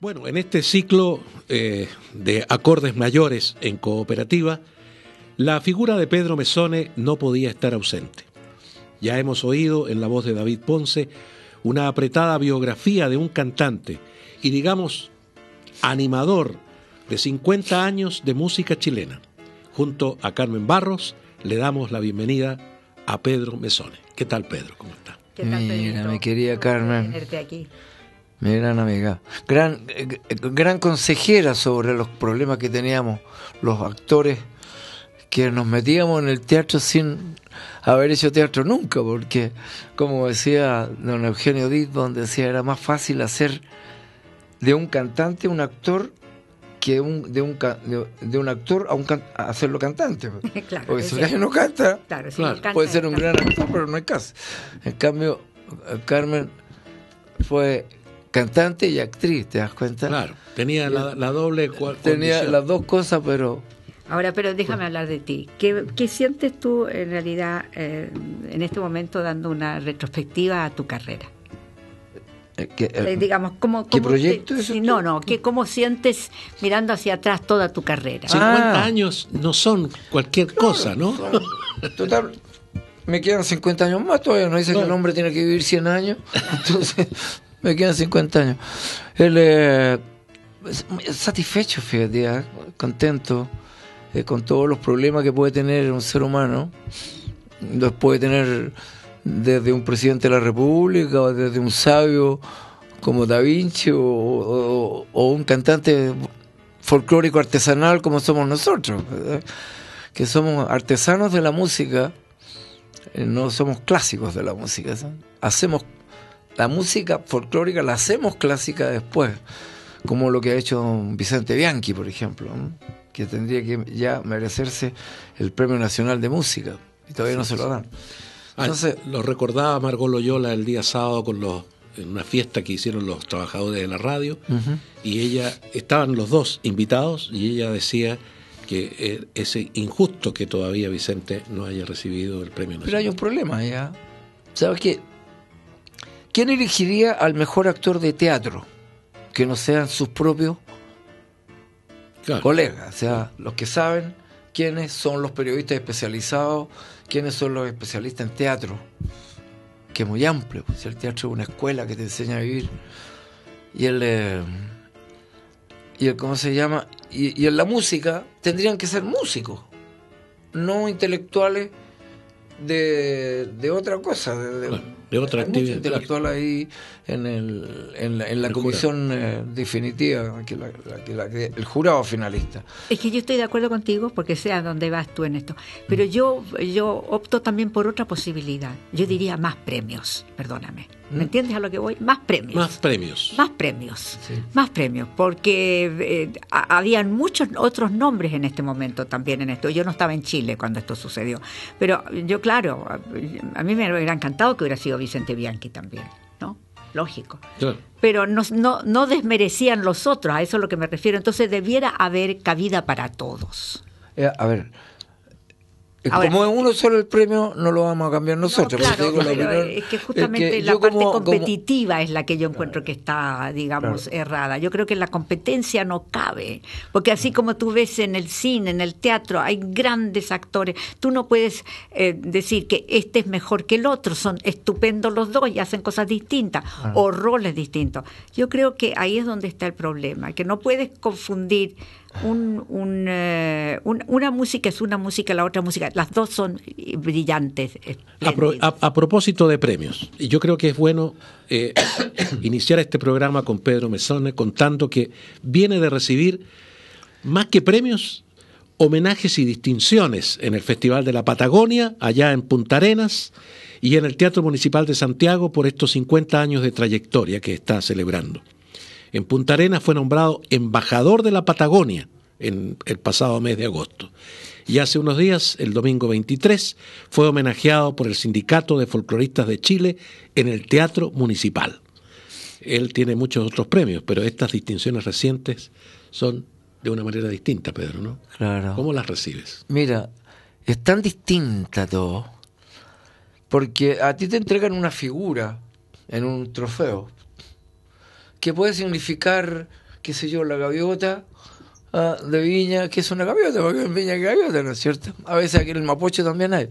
Bueno, en este ciclo eh, de acordes mayores en cooperativa, la figura de Pedro Mesone no podía estar ausente. Ya hemos oído en la voz de David Ponce una apretada biografía de un cantante y digamos animador de 50 años de música chilena. Junto a Carmen Barros le damos la bienvenida a Pedro Mesone. ¿Qué tal Pedro? ¿Cómo está? ¿Qué tal, Mira, mi querida Carmen. Tenerte aquí. Mi gran amiga. Gran, eh, gran consejera sobre los problemas que teníamos los actores que nos metíamos en el teatro sin haber hecho teatro nunca, porque, como decía don Eugenio Ditbon, decía, era más fácil hacer de un cantante un actor que un, de, un, de, de un actor a, un can- a hacerlo cantante. Claro, Porque es si alguien no canta, Claro, puede ser un gran actor, pero no hay caso. En cambio, eh, Carmen fue cantante y actriz, ¿te das cuenta? Claro, tenía la, la doble cua- Tenía condición. las dos cosas, pero Ahora, pero déjame hablar de ti. ¿Qué, qué sientes tú en realidad eh, en este momento dando una retrospectiva a tu carrera? eh, eh, Eh, digamos, ¿cómo, ¿qué cómo proyecto te-? No, no, que ¿cómo sientes mirando hacia atrás toda tu carrera? 50 Ah. años no son cualquier cosa, ¿no? total, me quedan 50 años más, todavía no dice que el hombre tiene que vivir 100 años, entonces me quedan 50 años. Él eh, satisfecho, fíjate, ¿eh? contento eh, con todos los problemas que puede tener un ser humano, los puede tener desde un presidente de la República o desde un sabio como Da Vinci o, un cantante folclórico artesanal como somos nosotros, que somos artesanos de la música, eh, no somos clásicos de la música. ¿sí? Hacemos la música folclórica, la hacemos clásica después, como lo que ha hecho Vicente Bianchi, por ejemplo, ¿no? que tendría que ya merecerse el Premio Nacional de Música, y todavía no se lo dan. Ah, Entonces, lo recordaba Margot Loyola el día sábado con los en una fiesta que hicieron los trabajadores de la radio y ella estaban los dos invitados y ella decía que eh, es injusto que todavía Vicente no haya recibido el premio Pero hay nacional. un problema ya. ¿Sabes qué? ¿Quién elegiría al mejor actor de teatro? Que no sean sus propios Claro. colegas, o sea, los que saben quiénes son los periodistas especializados, quiénes son los especialistas en teatro, que es muy amplio, pues, el teatro es una escuela que te enseña a vivir. Y el, eh, y el ¿cómo se llama? Y, y en la música tendrían que ser músicos, no intelectuales de, de otra cosa, de, de- Claro, de otra hay mucho actividad, intelectual ahí en, el, en la, en la El comisión eh, definitiva, que la- la- que la- que el jurado finalista. Es que yo estoy de acuerdo contigo porque sé a dónde vas tú en esto. Pero yo, yo opto también por otra posibilidad. Yo diría más premios, perdóname. ¿Me ¿Mm? entiendes a lo que voy? Más premios. Más premios. Más premios, Sí. más premios, porque eh, ha- habían muchos otros nombres en este momento también en esto. Yo no estaba en Chile cuando esto sucedió, pero yo claro, a, a mí me hubiera encantado que hubiera sido Vicente Bianchi también. Lógico. Claro. Pero no, no, no desmerecían los otros, a eso es lo que me refiero. Entonces debiera haber cabida para todos. Eh, a ver, eh, Ahora- como es uno solo el premio, no lo vamos a cambiar nosotros. No, porque claro, digo la pero opinión, es que justamente que la parte como- como- competitiva es la que yo encuentro que está, digamos, errada. Yo creo que la competencia no cabe, porque así como tú ves en el cine, en el teatro, hay grandes actores. Tú no puedes eh, decir que este es mejor que el otro, son estupendos los dos y hacen cosas distintas o roles distintos. Yo creo que ahí es donde está el problema, que no puedes confundir un, un, eh, un- una música es una música, la otra música. Las dos son eh, brillantes. A, pro- espléndidas. a- a propósito de premios, yo creo que es bueno eh, iniciar este programa con Pedro Mesone contando que viene de recibir más que premios, homenajes y distinciones en el Festival de la Patagonia, allá en Punta Arenas, y en el Teatro Municipal de Santiago por estos 50 años de trayectoria que está celebrando. En Punta Arenas fue nombrado embajador de la Patagonia en el pasado mes de agosto. Y hace unos días, el domingo 23, fue homenajeado por el Sindicato de Folcloristas de Chile en el Teatro Municipal. Él tiene muchos otros premios, pero estas distinciones recientes son de una manera distinta, Pedro, ¿no? Claro. ¿Cómo las recibes? Mira, es tan distinta todo. Porque a ti te entregan una figura en un trofeo que puede significar qué sé yo, la gaviota ah, de Viña, que es una gaviota, porque en Viña hay gaviota, ¿no es cierto? A veces aquí en el Mapoche también hay.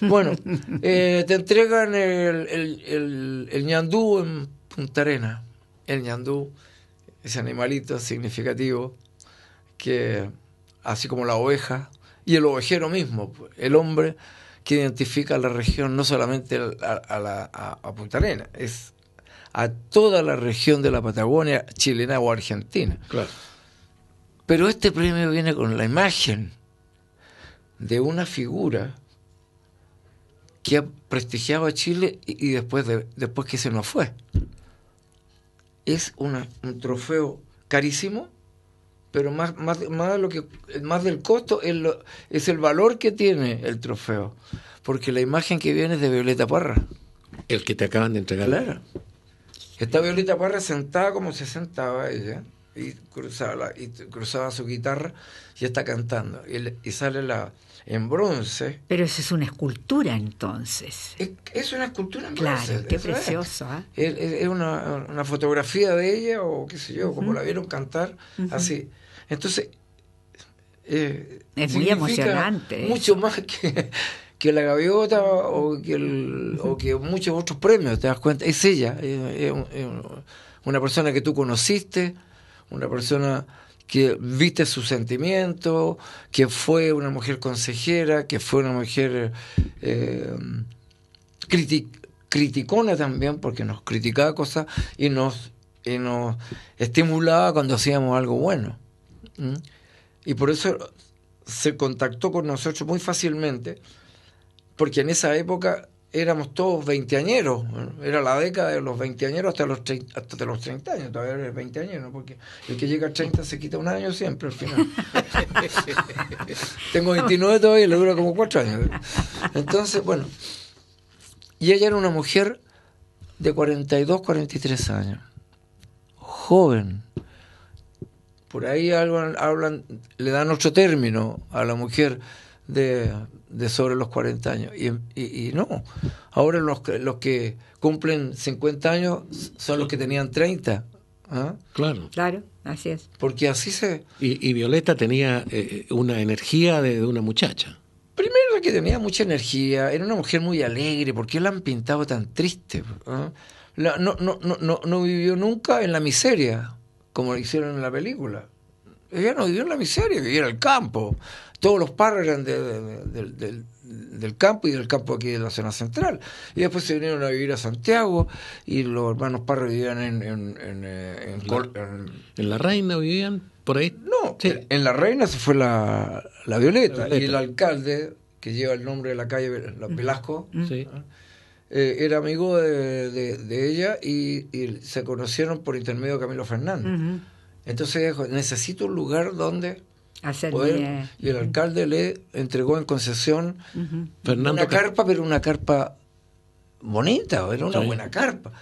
Bueno, eh, te entregan el, el, el, el ñandú en Punta Arena. El ñandú, ese animalito significativo, que así como la oveja, y el ovejero mismo, el hombre que identifica la región, no solamente a, la, a Punta Arena, es a toda la región de la Patagonia chilena o argentina. Claro. Pero este premio viene con la imagen de una figura que ha prestigiado a Chile y, después, de, después que se nos fue. Es una, un trofeo carísimo, pero más, más, más, lo que, más del costo es, lo, es el valor que tiene el trofeo, porque la imagen que viene es de Violeta Parra. El que te acaban de entregar. Claro. Está Violeta Parra sentada como se sentaba ella y cruzaba, y cruzaba su guitarra y está cantando. Y, sale la en bronce. Pero eso es una escultura entonces. Es, una escultura en bronce. Claro, qué precioso. Es, ¿eh? una, fotografía de ella o qué sé yo, como la vieron cantar, así. Entonces... Eh, es muy emocionante. Mucho más que que la gaviota o que, el, o que muchos otros premios, ¿te das cuenta? Es ella, es, una persona que tú conociste, una persona que viste sus sentimientos, que fue una mujer consejera, que fue una mujer eh, criticona también, porque nos criticaba cosas y nos, y nos estimulaba cuando hacíamos algo bueno. Y por eso se contactó con nosotros muy fácilmente porque en esa época éramos todos veinteañeros, era la década de los veinteañeros hasta los, hasta los 30 años, todavía eres veinteañero, porque el que llega a 30 se quita un año siempre al final. Tengo 29 todavía y le dura como cuatro años. Entonces, bueno, y ella era una mujer de 42, 43 años, joven. Por ahí hablan, hablan le dan otro término a la mujer de de sobre los 40 años. Y, y, no, ahora los que, los que cumplen 50 años son los que tenían 30. ¿ah? Claro. Claro, así es. Porque así se... Y, Violeta tenía eh, una energía de, una muchacha. Primero que tenía mucha energía, era una mujer muy alegre, ¿por qué la han pintado tan triste? ¿Ah? no, no, no, no, no vivió nunca en la miseria, como lo hicieron en la película. Ella no vivió en la miseria, vivía en el campo todos los padres eran del campo y del campo aquí de la zona central. Y después se vinieron a vivir a Santiago y los hermanos Parra vivían en... ¿En, en, eh, en, la, Reina vivían por ahí? No, en, La Reina se fue la, la, Violeta, y el alcalde, que lleva el nombre de la calle Velasco, ¿eh? Eh, era amigo de, de, ella y, se conocieron por intermedio de Camilo Fernández. Entonces dijo, necesito un lugar donde y el alcalde le entregó en concesión una carpa, pero una carpa bonita, era una buena carpa.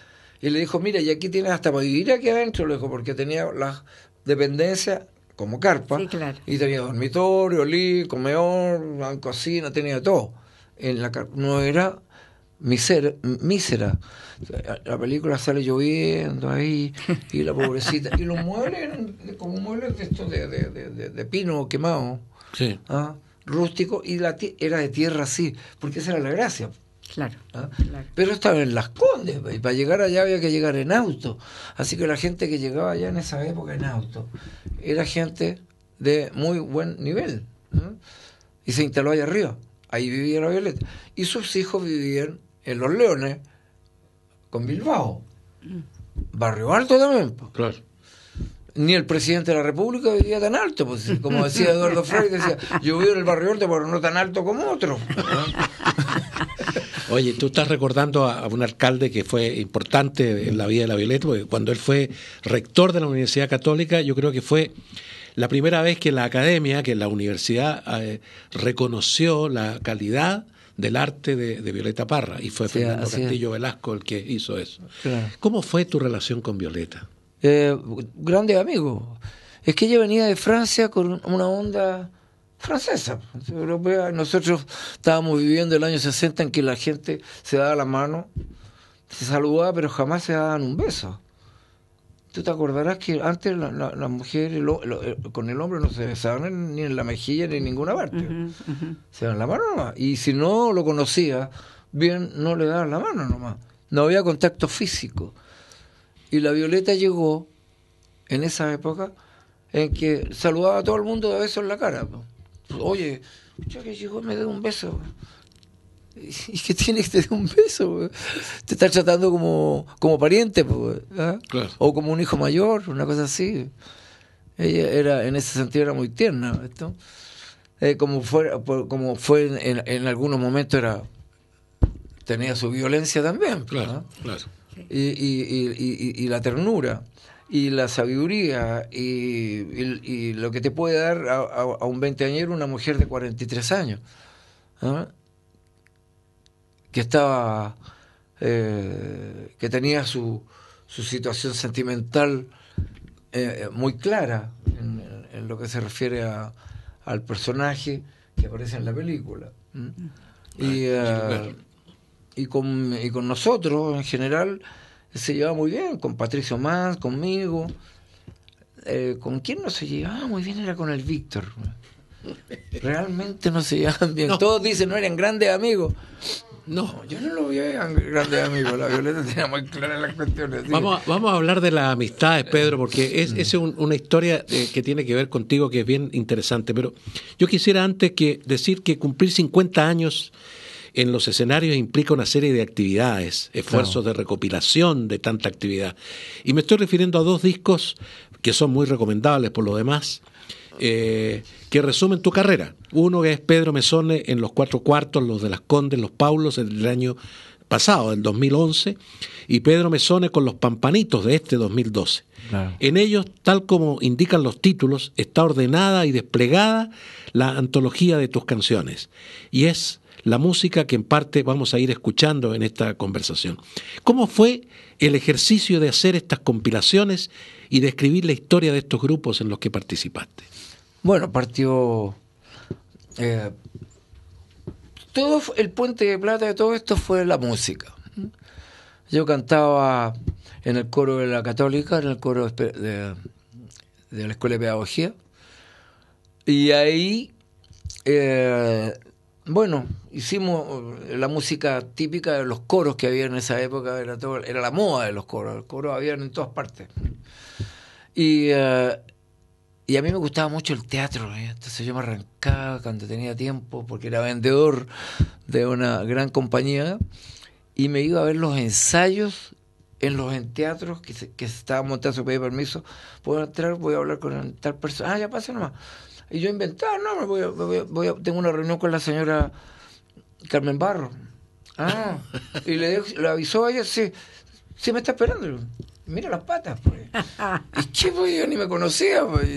Y le dijo, mira, y aquí tienes hasta para vivir aquí adentro, le dijo, porque tenía las dependencias como carpa, y tenía dormitorio, li, comedor, cocina, tenía todo. En la no era mísera, mísera. La película sale lloviendo ahí, y la pobrecita. Y los muebles eran como muebles de estos de, de, de, pino quemado, sí. ¿ah? rústico, y la era de tierra así, porque esa era la gracia. Claro, ¿Ah? Pero estaba en Las Condes, y para llegar allá había que llegar en auto. Así que la gente que llegaba allá en esa época en auto era gente de muy buen nivel. Y se instaló allá arriba. Ahí vivía la Violeta. Y sus hijos vivían en Los Leones, con Bilbao. Barrio Alto también. Claro. Ni el presidente de la República vivía tan alto, pues, como decía Eduardo Frey, decía, yo vivo en el barrio alto, pero no tan alto como otro. Oye, tú estás recordando a, un alcalde que fue importante en la vida de la Violeta, porque cuando él fue rector de la Universidad Católica, yo creo que fue la primera vez que la academia, que la universidad eh, reconoció la calidad del arte de, Violeta Parra y fue Fernando Castillo Velasco el que hizo eso. ¿Cómo fue tu relación con Violeta? Eh, grande amigo. Es que ella venía de Francia con una onda francesa, Nosotros estábamos viviendo el año 60 en que la gente se daba la mano, se saludaba, pero jamás se daban un beso. Tú te acordarás que antes las la, la mujeres con el hombre no se besaban ni en la mejilla ni en ninguna parte. Se daban la mano nomás. Y si no lo conocía, bien, no le daban la mano nomás. No había contacto físico. Y la Violeta llegó en esa época en que saludaba a todo el mundo de beso en la cara. Oye, ya que llegó me dio un beso. ¿Y qué tiene que te dé un beso? Te está tratando como, como pariente, ¿ah? o como un hijo mayor, una cosa así. Ella era, en ese sentido, era muy tierna. ¿esto? Eh, como fue, como fue en, en, algunos momentos, era tenía su violencia también. Claro, claro. Y, y, y, y, la ternura y la sabiduría y, lo que te puede dar a, a, un veinteañero una mujer de 43 años. ¿ah? Que estaba, eh, que tenía su, su situación sentimental eh, muy clara en, lo que se refiere a, al personaje que aparece en la película. Y, eh, y, con, y con nosotros en general se llevaba muy bien, con Patricio Más, conmigo. ¿Con quién no se llevaba muy bien? Era con el Víctor. Realmente no se llevaban bien. Todos dicen no eran grandes amigos. No, yo no lo vi grande amigo. La Violeta tenía muy claras las cuestiones. Vamos, a, vamos a hablar de las amistades, Pedro, porque es, es una historia eh, que tiene que ver contigo que es bien interesante. Pero yo quisiera antes que decir que cumplir 50 años en los escenarios implica una serie de actividades, esfuerzos de recopilación de tanta actividad. Y me estoy refiriendo a dos discos que son muy recomendables por lo demás. Eh, que resumen tu carrera. Uno es Pedro Mesone en los cuatro cuartos, los de las Condes, los Paulos, del año pasado, del 2011, y Pedro Mesone con los Pampanitos de este 2012. En ellos, tal como indican los títulos, está ordenada y desplegada la antología de tus canciones. Y es la música que en parte vamos a ir escuchando en esta conversación. ¿Cómo fue el ejercicio de hacer estas compilaciones y de escribir la historia de estos grupos en los que participaste? Bueno, partió... Eh, todo el puente de plata de todo esto fue la música. Yo cantaba en el coro de la católica, en el coro de, la Escuela de Pedagogía. Y ahí, eh, bueno, hicimos la música típica de los coros que había en esa época, era, todo, era la moda de los coros, los coros habían en todas partes. Y eh, y a mí me gustaba mucho el teatro, ¿eh? entonces yo me arrancaba cuando tenía tiempo, porque era vendedor de una gran compañía, y me iba a ver los ensayos en los teatros que se, que estaban montados, pedí permiso, puedo entrar, voy a hablar con tal persona, ah, ya pasa nomás. Y yo inventaba, no, me voy a, voy a, tengo una reunión con la señora Carmen Barro. Ah, y le, le avisó a ella, sí, sí me está esperando mira las patas, pues. ¿Y qué, pues? Yo ni me conocía, pues.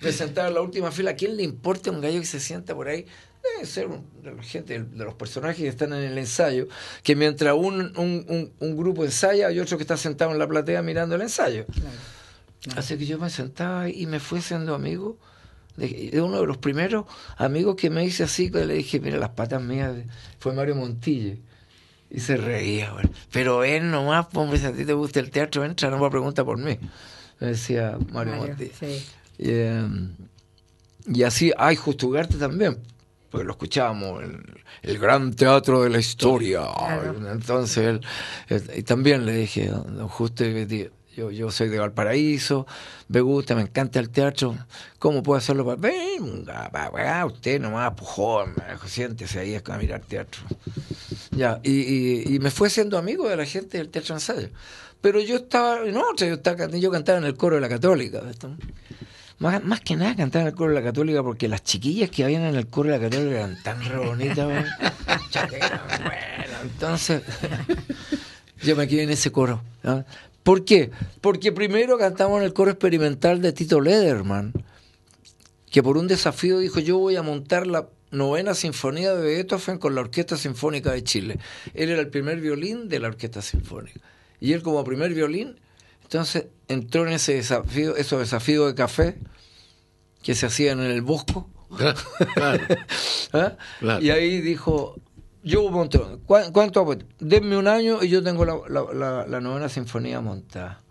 me, sentaba en la última fila. ¿A quién le importa un gallo que se sienta por ahí? Debe ser de la gente, de los personajes que están en el ensayo, que mientras un, un, un, grupo ensaya, hay otro que está sentado en la platea mirando el ensayo. Así que yo me sentaba y me fui siendo amigo de, de, uno de los primeros amigos que me hice así, que le dije, mira las patas mías, fue Mario Montille y se reía, Pero él nomás, hombre, si a ti te gusta el teatro, entra, no me pregunta por mí. Me decía Mario, Monti. Em, y, así, hay Justugarte también, porque lo escuchábamos, el, el, gran teatro de la historia. Entonces, él, y también le dije, don Justo, yo, soy de Valparaíso, me gusta, me encanta el teatro. ¿Cómo puedo hacerlo? Para... Venga, usted nomás, pujón, siéntese ahí a mirar teatro. Ya, y, me fue siendo amigo de la gente del teatro ensayo. Pero yo estaba no yo, estaba, yo cantaba en el coro de la Católica. Más, más, que nada cantaba en el coro de la Católica porque las chiquillas que habían en el coro de la Católica eran tan re bonitas. bueno, entonces yo me quedé en ese coro. ¿Por qué? Porque primero cantamos en el coro experimental de Tito Lederman, que por un desafío dijo yo voy a montar la novena sinfonía de Beethoven con la Orquesta Sinfónica de Chile. Él era el primer violín de la Orquesta Sinfónica. Y él como primer violín, entonces entró en ese desafío, esos desafíos de café que se hacían en el Bosco. ¿Ah? Y ahí dijo, yo. ¿Cuá- ¿Cuánto? apuesto? Denme un año y yo tengo la, la, la- la novena sinfonía montada.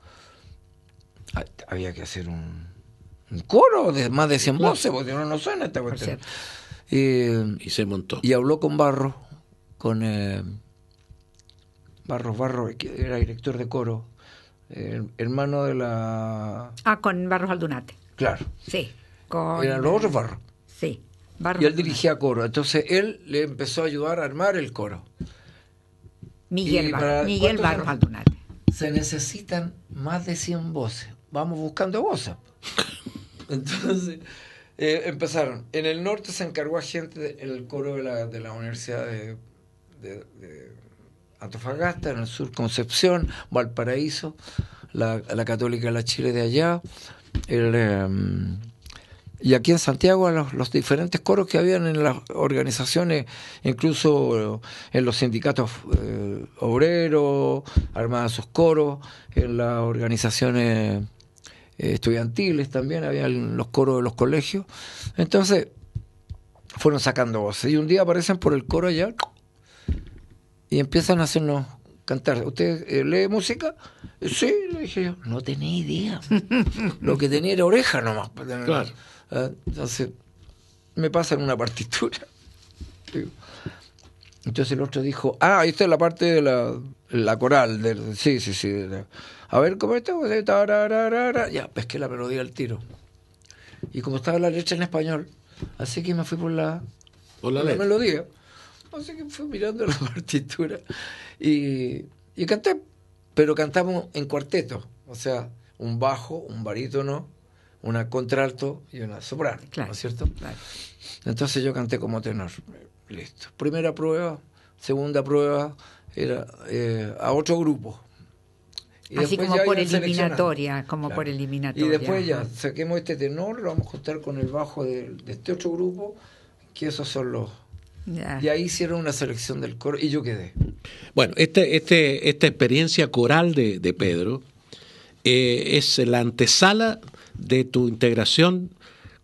Había que hacer un, un coro de más de 100 voces, porque no, no suena esta cuestión. Y, Y se montó. y habló con Barros, con eh, Barros Barros, que era director de coro, eh, hermano de la... Ah, con Barros Aldunate. Claro, Sí. Con, eran los otros Barros. Sí. Y él dirigía coro, entonces él le empezó a ayudar a armar el coro. Miguel, para- Miguel ¿cuántos Barros? Aldunate. Se necesitan más de 100 voces. Vamos buscando voces. Entonces eh, empezaron. En el norte se encargó a gente de- en el coro de la, de la Universidad de, de- de Antofagasta, en el sur Concepción, Valparaíso, la, la Católica de la Chile de allá. el, eh, y aquí en Santiago, los, los diferentes coros que habían en las organizaciones, incluso eh, en los sindicatos eh, obreros, armaban sus coros, en las organizaciones eh, estudiantiles también, habían los coros de los colegios. Entonces, fueron sacando voces. Y un día aparecen por el coro allá y empiezan a hacernos cantar. ¿Usted eh, lee música? Sí, le dije yo. No tenía idea. Lo que tenía era oreja nomás. Claro. Ah, Entonces, me pasan una partitura. Entonces el otro dijo, ah, esta es la parte de la, la coral. sí, sí, sí. de a ver, ¿cómo está? Tarararara. Ya, pesqué la melodía al tiro. Y como estaba la letra en español, así que me fui por la, Por la por la letra. melodía. Así que fui mirando la partitura y, y canté, pero cantamos en cuarteto, o sea, un bajo, un barítono, una contralto y una soprano, Claro. ¿no es cierto? Claro. Entonces yo canté como tenor. Listo. Primera prueba, segunda prueba, era eh, a otro grupo. Y Así como ya por eliminatoria, como por eliminatoria. Y después ya saquemos este tenor, lo vamos a juntar con el bajo de, de este otro grupo, que esos son los... Ya. Y ahí hicieron una selección del coro y yo quedé. Bueno, este, este, esta experiencia coral de, de Pedro eh, es la antesala de tu integración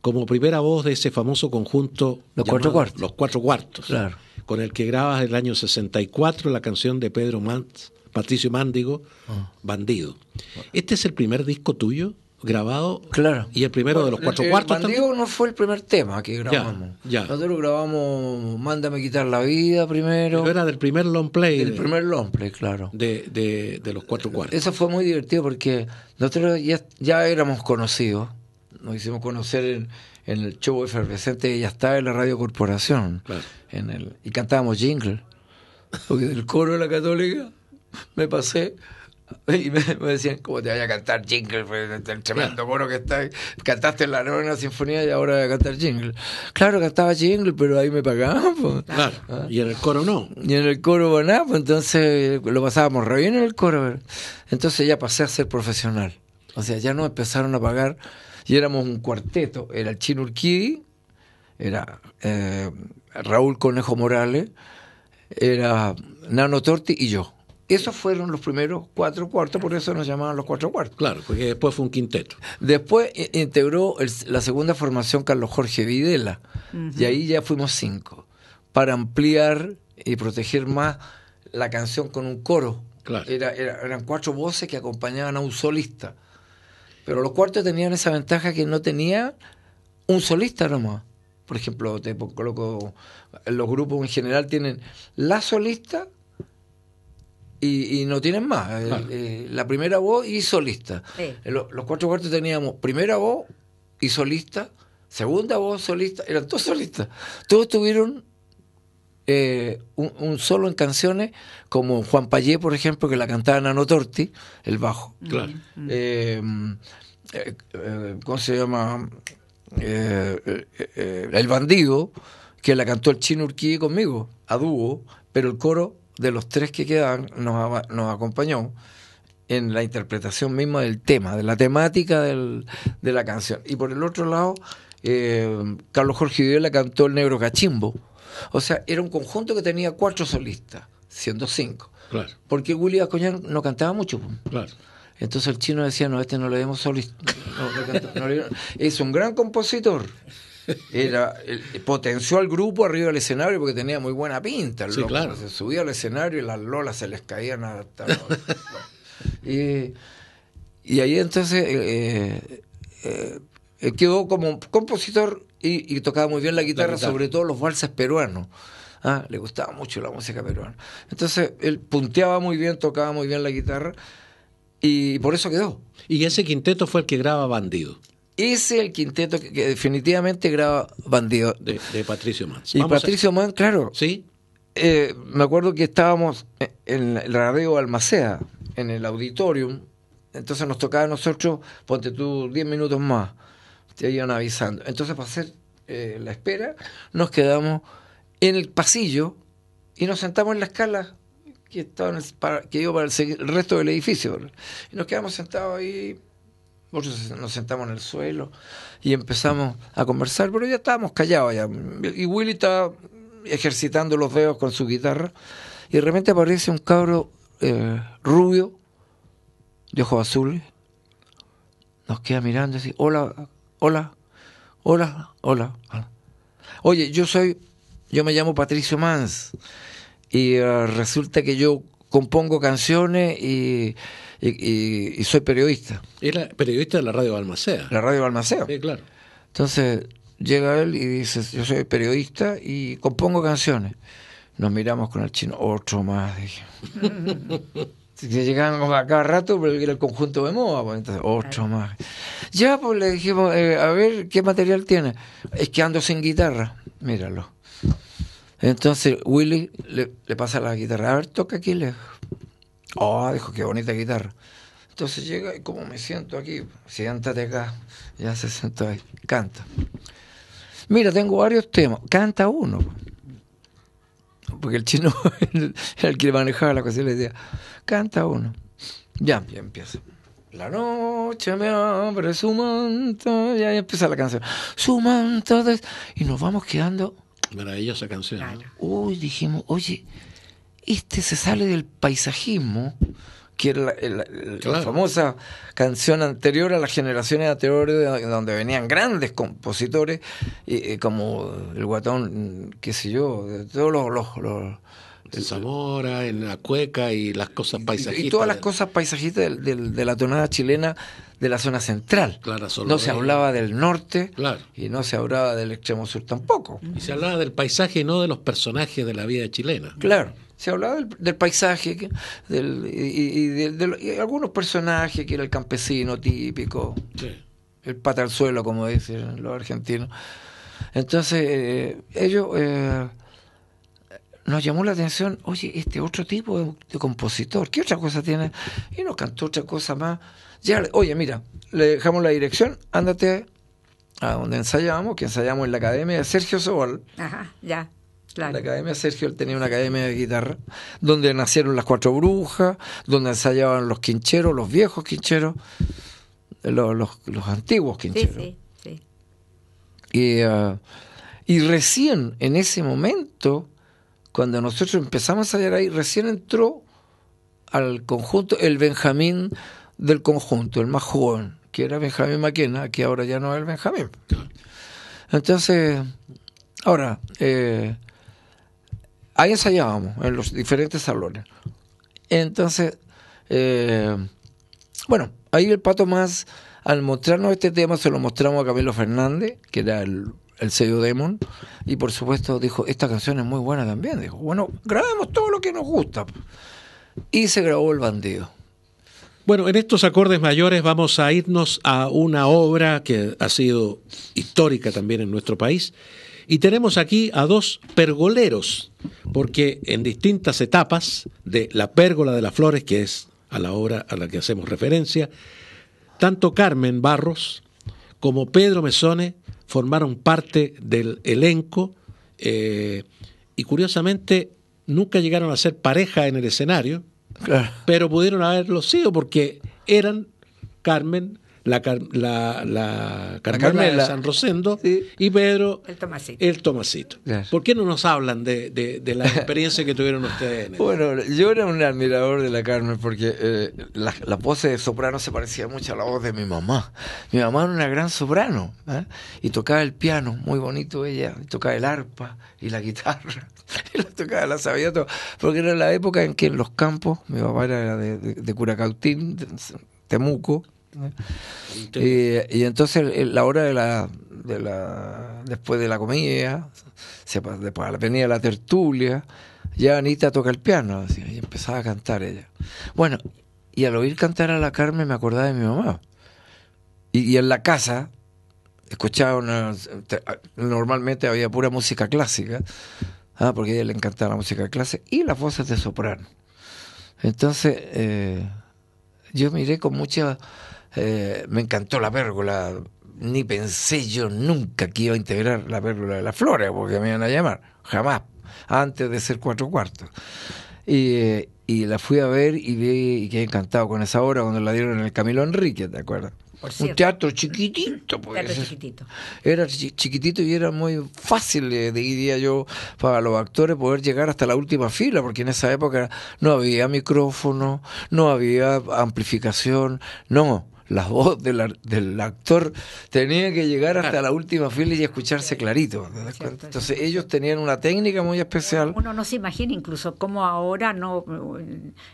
como primera voz de ese famoso conjunto Los Cuatro Cuartos. Los Cuatro Cuartos, Claro. con el que grabas el año 64 la canción de Pedro Mantz, Patricio Mándigo, Ah. Bandido. ¿Este es el primer disco tuyo grabado? Claro. ¿Y el primero de los Cuatro el Cuartos también? no fue el primer tema que grabamos. ya. Nosotros grabamos Mándame quitar la vida primero. Pero era del primer long play el de, primer long play, claro. de, de- de los Cuatro Cuartos. Eso fue muy divertido porque nosotros ya, ya éramos conocidos. Nos hicimos conocer en, en el show efervescente ya estaba en la Radio Corporación. Claro. En el, y cantábamos jingle. Porque del coro de la católica me pasé y me, me decían, ¿cómo te vaya a cantar jingle? Pues, el tremendo coro que está. Cantaste en la novena sinfonía y ahora voy a cantar jingle. Claro, cantaba jingle, pero ahí me pagaban. pues. Claro. Ah. Y en el coro no. Y en el coro, bueno, nada, pues entonces lo pasábamos re bien en el coro. Entonces ya pasé a ser profesional. O sea, ya nos empezaron a pagar y éramos un cuarteto. Era el Chino Urquidi, era eh, Raúl Conejo Morales, era Nano Torti y yo. Esos fueron los primeros cuatro cuartos, por eso nos llamaban los cuatro cuartos. Claro, porque después fue un quinteto. Después integró el- la segunda formación Carlos Jorge Videla, y ahí ya fuimos cinco, para ampliar y proteger más la canción con un coro. Claro. Era, era- eran cuatro voces que acompañaban a un solista. Pero los cuartos tenían esa ventaja que no tenía un solista nomás. Por ejemplo, te coloco, los grupos en general tienen la solista y, y no tienen más. Claro. eh, la primera voz y solista. Sí. Los cuatro cuartos teníamos primera voz y solista, segunda voz, solista, eran todos solistas. Todos tuvieron eh, un, un solo en canciones, como Juan Payé, por ejemplo, que la cantaba Nano Torti, el bajo. Claro. Eh, eh, eh, ¿Cómo se llama? Eh, eh, eh, el bandido, que la cantó el chino Urquí conmigo, a dúo, pero el coro de los tres que quedaban nos, nos acompañó en la interpretación misma del tema, de la temática del- de la canción. Y por el otro lado, eh, Carlos Jorge Videla cantó El Negro Cachimbo. O sea, era un conjunto que tenía cuatro solistas, siendo cinco. Claro, Porque Willy Acuñán no cantaba mucho. claro. Entonces el chino decía, no, este no le demos solista. No, no canta- no le- es un gran compositor, Era, potenció al grupo arriba del escenario porque tenía muy buena pinta. sí, claro. Se subía al escenario y las lolas se les caían hasta y, y ahí entonces eh, eh, eh, quedó como compositor y, tocaba muy bien la guitarra, sobre todo los valses peruanos. Ah, le gustaba mucho la música peruana. Entonces él punteaba muy bien, tocaba muy bien la guitarra y por eso quedó. Y ese quinteto fue el que graba Bandido. Ese es el quinteto que, definitivamente graba Bandido. De, Patricio Mans. Y Patricio Mans, claro. Sí. Eh, me acuerdo que estábamos en el radio Almacea, en el auditorium. Entonces nos tocaba a nosotros, ponte tú 10 minutos más. Te iban avisando. Entonces, para hacer eh, la espera, nos quedamos en el pasillo y nos sentamos en la escala que, estaba para, que iba para el, el resto del edificio. Y nos quedamos sentados ahí nos sentamos en el suelo y empezamos a conversar, pero ya estábamos callados ya. Y Willy estaba ejercitando los dedos con su guitarra y de repente aparece un cabro eh, rubio, de ojos azules, nos queda mirando y dice, hola, hola, hola, hola. Oye, yo soy, yo me llamo Patricio Mans y eh, resulta que yo compongo canciones y y, soy periodista. Era periodista de la radio Balmacea. La radio Balmacea. Sí, claro. Entonces llega él y dice, yo soy periodista y compongo canciones. Nos miramos con el chino, otro más. Dije. que llegaban a cada rato, pero era el conjunto de moda, pues, entonces, otro más. Ya, pues le dijimos, eh, a ver, ¿qué material tiene? Es que ando sin guitarra, míralo. Entonces Willy le, le pasa la guitarra, a ver, toca aquí lejos. Oh, dijo, qué bonita guitarra. Entonces llega y como me siento aquí, siéntate acá, ya se sentó ahí, canta. Mira, tengo varios temas, canta uno. Porque el chino era el que manejaba la cosa y le decía, canta uno. Ya, ya empieza. La noche me abre su manto, ya empieza la canción. Su manto, y nos vamos quedando. Maravillosa canción. Uy, dijimos, oye, este se sale del paisajismo, que era la, famosa canción anterior a las generaciones anteriores, donde venían grandes compositores, como el guatón, qué sé yo, de todos los, los, en Zamora, en la Cueca y las cosas paisajistas. Y, todas las cosas paisajistas de, la tonada chilena de la zona central. Claro, no se hablaba del norte y no se hablaba del extremo sur tampoco. Y se hablaba del paisaje y no de los personajes de la vida chilena. Claro se hablaba del, paisaje del, y, de, algunos personajes, que era el campesino típico, el pata al suelo, como dicen los argentinos. Entonces, eh, ellos eh, nos llamó la atención, oye, este otro tipo de, compositor, ¿qué otra cosa tiene? Y nos cantó otra cosa más. Ya, oye, mira, le dejamos la dirección, ándate a donde ensayamos, que ensayamos en la academia de Sergio Sobal. Ajá, ya. La Academia Sergio él tenía una academia de guitarra donde nacieron las cuatro brujas, donde ensayaban los quincheros, los viejos quincheros, los, los, antiguos quincheros. Sí, sí, Y, uh, y recién en ese momento, cuando nosotros empezamos a ensayar ahí, recién entró al conjunto el Benjamín del conjunto, el más joven, que era Benjamín Maquena, que ahora ya no es el Benjamín. Entonces, ahora, eh, ahí ensayábamos en los diferentes salones. Entonces, eh, bueno, ahí el Pato Más, al mostrarnos este tema, se lo mostramos a Camilo Fernández, que era el, el sello Demon, y por supuesto dijo, esta canción es muy buena también. Dijo, bueno, grabemos todo lo que nos gusta. Y se grabó El Bandido. Bueno, en estos acordes mayores vamos a irnos a una obra que ha sido histórica también en nuestro país y tenemos aquí a dos pergoleros, porque en distintas etapas de La Pérgola de las Flores, que es a la obra a la que hacemos referencia, tanto Carmen Barros como Pedro Mesone formaron parte del elenco eh, y curiosamente nunca llegaron a ser pareja en el escenario, pero pudieron haberlo sido porque eran Carmen la, la, Carmela, de San Rosendo y Pedro el Tomasito. El Tomasito. ¿Por qué no nos hablan de, de, la experiencia que tuvieron ustedes? bueno, yo era un admirador de la Carmen porque eh, la, la, voz de soprano se parecía mucho a la voz de mi mamá. Mi mamá era una gran soprano ¿eh? y tocaba el piano, muy bonito ella, y tocaba el arpa y la guitarra. y la tocaba, la sabía todo. Porque era la época en que en los campos, mi papá era de, de Curacautín, Temuco, y, entonces la hora de la, de la después de la comida, se, después venía la tertulia, ya Anita toca el piano y empezaba a cantar ella. Bueno, y al oír cantar a la Carmen me acordaba de mi mamá. Y, en la casa escuchaba una, normalmente había pura música clásica, ah, porque a ella le encantaba la música clásica y las voces de soprano. Entonces, eh, yo miré con mucha eh, me encantó la pérgola. Ni pensé yo nunca que iba a integrar la pérgola de la flores, porque me iban a llamar. Jamás. Antes de ser cuatro cuartos. Y, eh, y la fui a ver y vi y quedé encantado con esa obra cuando la dieron en el Camilo Enrique, ¿te acuerdas? un teatro chiquitito. Pues. Teatro chiquitito. Era chiquitito y era muy fácil, eh, diría yo, para los actores poder llegar hasta la última fila, porque en esa época no había micrófono, no había amplificación, no la voz del, del actor tenía que llegar hasta la última fila y escucharse clarito. Entonces ellos tenían una técnica muy especial. Uno no se imagina incluso cómo ahora no...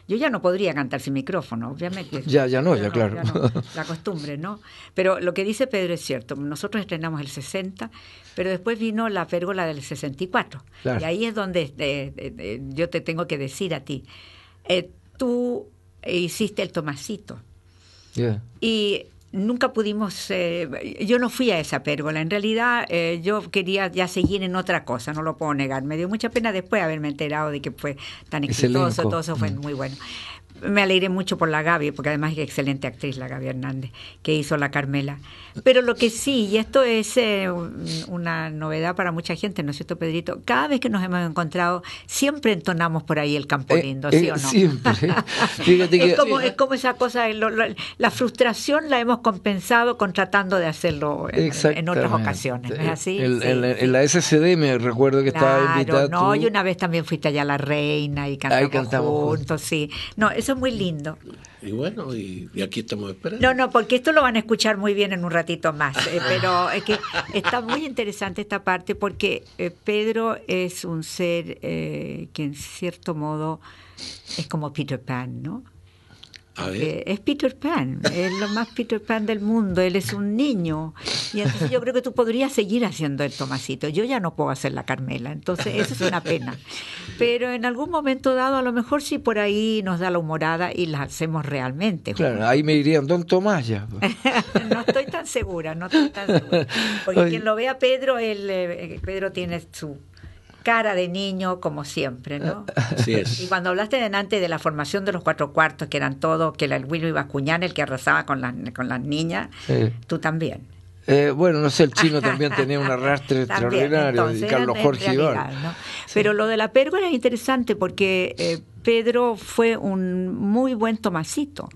Yo ya no podría cantar sin micrófono, obviamente. Ya, ya no, ya, claro. la costumbre, ¿no? Pero lo que dice Pedro es cierto. Nosotros estrenamos el 60, pero después vino la pérgola del 64. Y ahí es donde eh, eh, eh, yo te tengo que decir a ti, tú hiciste el Tomasito y nunca pudimos, eh, yo no fui a esa pérgola, en realidad eh, yo quería ya seguir en otra cosa, no lo puedo negar, me dio mucha pena después haberme enterado de que fue tan exitoso, todo eso fue mm. muy bueno me alegré mucho por la Gaby, porque además es excelente actriz la Gaby Hernández, que hizo la Carmela. Pero lo que sí, y esto es eh, una novedad para mucha gente, ¿no es cierto, Pedrito? Cada vez que nos hemos encontrado, siempre entonamos por ahí el campo eh, lindo, ¿sí eh, o no? Siempre. es, como, es como esa cosa, la frustración la hemos compensado con tratando de hacerlo en, otras ocasiones, ¿no es así? en la SCD me recuerdo que estaba invitado. No, y una vez también fuiste allá a La Reina y cantamos, juntos, sí. No, eso muy lindo. Y bueno, y, aquí estamos esperando. No, no, porque esto lo van a escuchar muy bien en un ratito más, eh, pero es que está muy interesante esta parte porque eh, Pedro es un ser eh, que en cierto modo es como Peter Pan, ¿no? Es Peter Pan, es lo más Peter Pan del mundo, él es un niño. Y entonces yo creo que tú podrías seguir haciendo el Tomasito. Yo ya no puedo hacer la Carmela, entonces eso es una pena. Pero en algún momento dado, a lo mejor sí por ahí nos da la humorada y la hacemos realmente. Claro, ahí me dirían, Don Tomás ya. no estoy tan segura, no estoy tan segura. Porque quien lo vea Pedro, él, eh, Pedro tiene su cara de niño como siempre, ¿no? Así es. Y cuando hablaste delante de la formación de los cuatro cuartos, que eran todos, que era el Willy Bascuñán el que arrasaba con las, con las niñas, tú también. Eh, bueno, no sé, el chino también tenía un arrastre extraordinario, y Carlos Jorge Iván. Pero lo de la pérgola es interesante porque eh, Pedro fue un muy buen Tomasito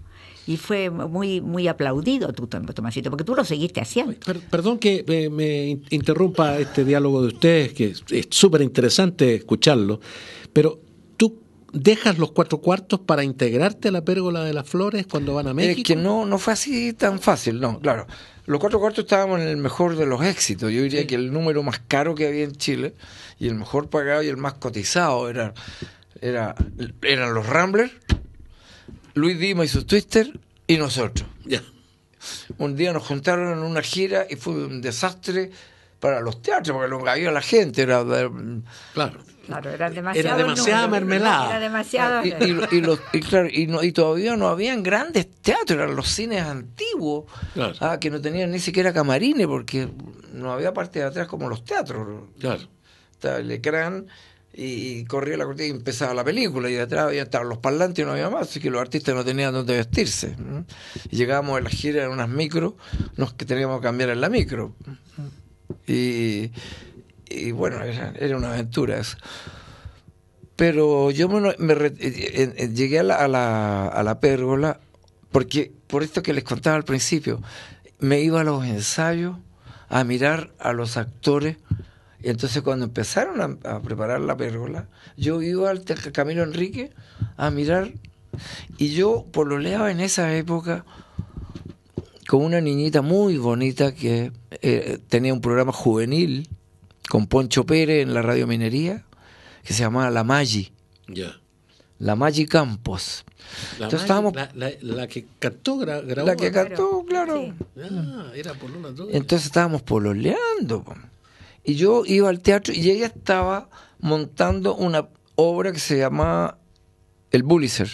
y fue muy muy aplaudido tú, Tomasito, porque tú lo seguiste haciendo. perdón que me, interrumpa este diálogo de ustedes, que es súper interesante escucharlo, pero tú dejas los cuatro cuartos para integrarte a la pérgola de las flores cuando van a México. Es que no, no fue así tan fácil, no, claro. Los cuatro cuartos estábamos en el mejor de los éxitos. Yo diría que el número más caro que había en Chile y el mejor pagado y el más cotizado era, era, eran los Ramblers Luis Dima y sus Twister y nosotros. Ya. Un día nos juntaron en una gira y fue un desastre para los teatros, porque lo había la gente. Era, claro. Claro, era demasiado era demasiada mermelada. Era demasiado. Y, y, claro, y, todavía no habían grandes teatros, eran los cines antiguos, ah, que no tenían ni siquiera camarines, porque no había parte de atrás como los teatros. Claro. Estaba el ecrán y corría la cortina y empezaba la película y detrás había estaban los parlantes y no había más, así que los artistas no tenían dónde vestirse. Llegábamos a la gira en unas micro, nos que teníamos que cambiar en la micro. Y, y bueno, era, una aventura eso. Pero yo me, me llegué a la, a la, a la pérgola porque por esto que les contaba al principio, me iba a los ensayos a mirar a los actores. Y entonces cuando empezaron a, preparar la pérgola, yo iba al Camilo Enrique a mirar y yo por lo leaba en esa época con una niñita muy bonita que eh, tenía un programa juvenil con Poncho Pérez en la radio Minería que se llamaba La Maggi. La Maggi Campos. La, Entonces, estábamos... la, que cantó, grabó. La que cantó, claro. Ah, era por una Entonces estábamos pololeando. Y yo iba al teatro y ella estaba montando una obra que se llamaba El Bullicer,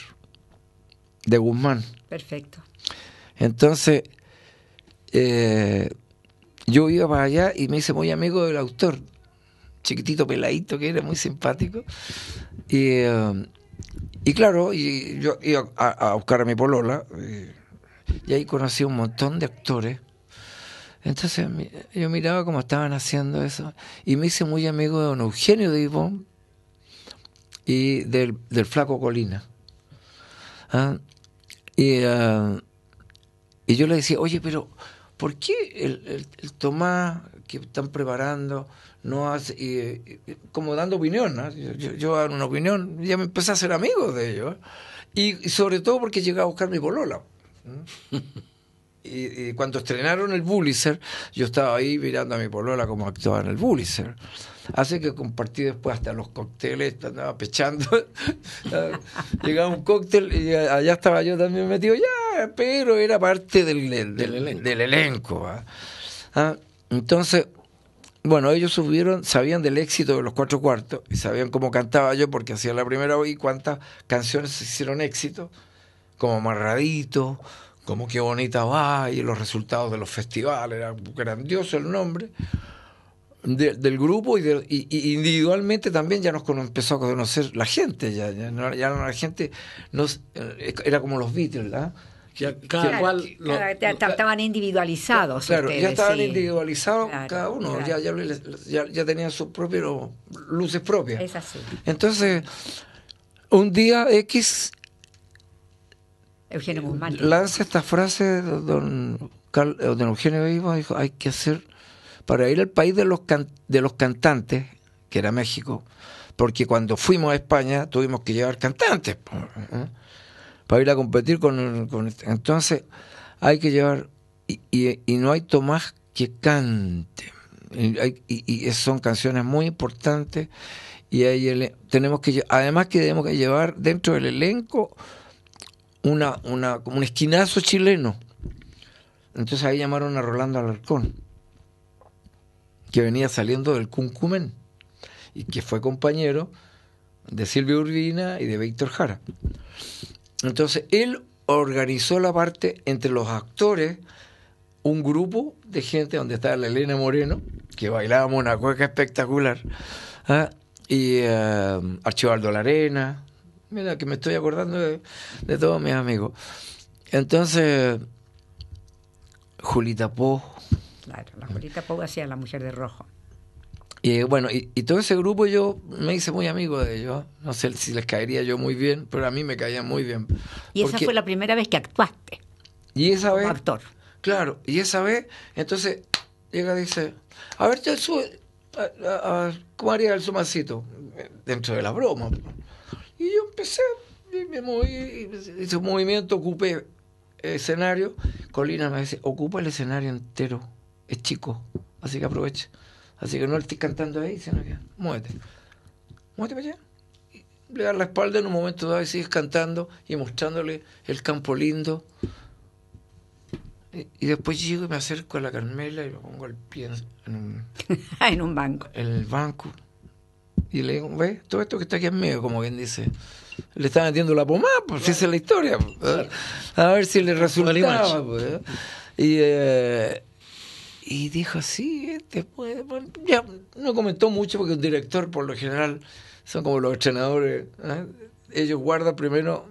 de Guzmán. Perfecto. Entonces, eh, yo iba para allá y me hice muy amigo del autor, chiquitito peladito que era muy simpático. Y, eh, y claro, y yo iba a, buscar a mi polola eh, y, ahí conocí un montón de actores. Entonces yo miraba cómo estaban haciendo eso y me hice muy amigo de don Eugenio de Ivón y del, Flaco Colina. ¿Ah? Y, y yo le decía, oye, pero ¿por qué el, Tomás que están preparando no hace, como dando opinión, yo, yo, una opinión, ya me empecé a ser amigo de ellos, y, sobre todo porque llegué a buscar mi polola. Y, cuando estrenaron el Bullicer, yo estaba ahí mirando a mi polola como actuaba en el Bullicer. Así que compartí después hasta los cócteles, estaba pechando. Llegaba un cóctel y allá estaba yo también metido, ya, pero era parte del, del, elenco. ¿ah? Entonces, bueno, ellos subieron, sabían del éxito de los cuatro cuartos y sabían cómo cantaba yo porque hacía la primera vez y cuántas canciones hicieron éxito, como Amarradito, como Qué bonita va y los resultados de los festivales, era grandioso el nombre del grupo y, de, individualmente también ya nos empezó a conocer la gente, ya, ya, ya la gente nos, eh, era como los Beatles, ¿verdad? cada cual estaban individualizados. Claro, ya estaban individualizados cada uno, ya, ya, ya, tenían sus propias luces propias. Es así. Entonces, un día X Eugenio Guzmán. lanza esta frase don, don Eugenio Viva, dijo, hay que hacer, para ir al país de los, de los cantantes, que era México, porque cuando fuimos a España tuvimos que llevar cantantes. ¿eh? para ir a competir con, con entonces hay que llevar y, no hay Tomás que cante y, y, son canciones muy importantes y ahí tenemos que además que tenemos que llevar dentro del elenco una una como un esquinazo chileno entonces ahí llamaron a Rolando Alarcón que venía saliendo del Cuncumen y que fue compañero de Silvia Urbina y de Víctor Jara entonces, él organizó la parte entre los actores, un grupo de gente donde estaba la Elena Moreno, que bailábamos una cueca espectacular, ¿ah? y uh, Archibaldo Larena, mira que me estoy acordando de, todos mis amigos. Entonces, Julita Po. Claro, la Julita Po hacía La Mujer de Rojo. Y bueno, y, todo ese grupo yo me hice muy amigo de ellos. No sé si les caería yo muy bien, pero a mí me caían muy bien. Y esa fue la primera vez que actuaste. Y esa vez. actor. Claro, y esa vez, entonces llega y dice: A ver, sube, ¿cómo haría el sumacito? Dentro de la broma. Y yo empecé, y me moví, hice un movimiento, ocupé escenario. Colina me dice: Ocupa el escenario entero, es chico, así que aproveche. Así que no le estés cantando ahí, sino que muévete. Muévete para allá. le das la espalda en un momento dado y sigues cantando y mostrándole el campo lindo. Y, después llego y me acerco a la Carmela y me pongo el pie en un, en un banco. En el banco. Y le digo, ¿ves? Todo esto que está aquí en medio, como bien dice. Le está metiendo la pomada, pues esa es la historia. Pues, a ver si le resultaba. Pues, y, eh, y dijo, sí, después, ya no comentó mucho porque un director por lo general son como los entrenadores, ¿eh? ellos guardan primero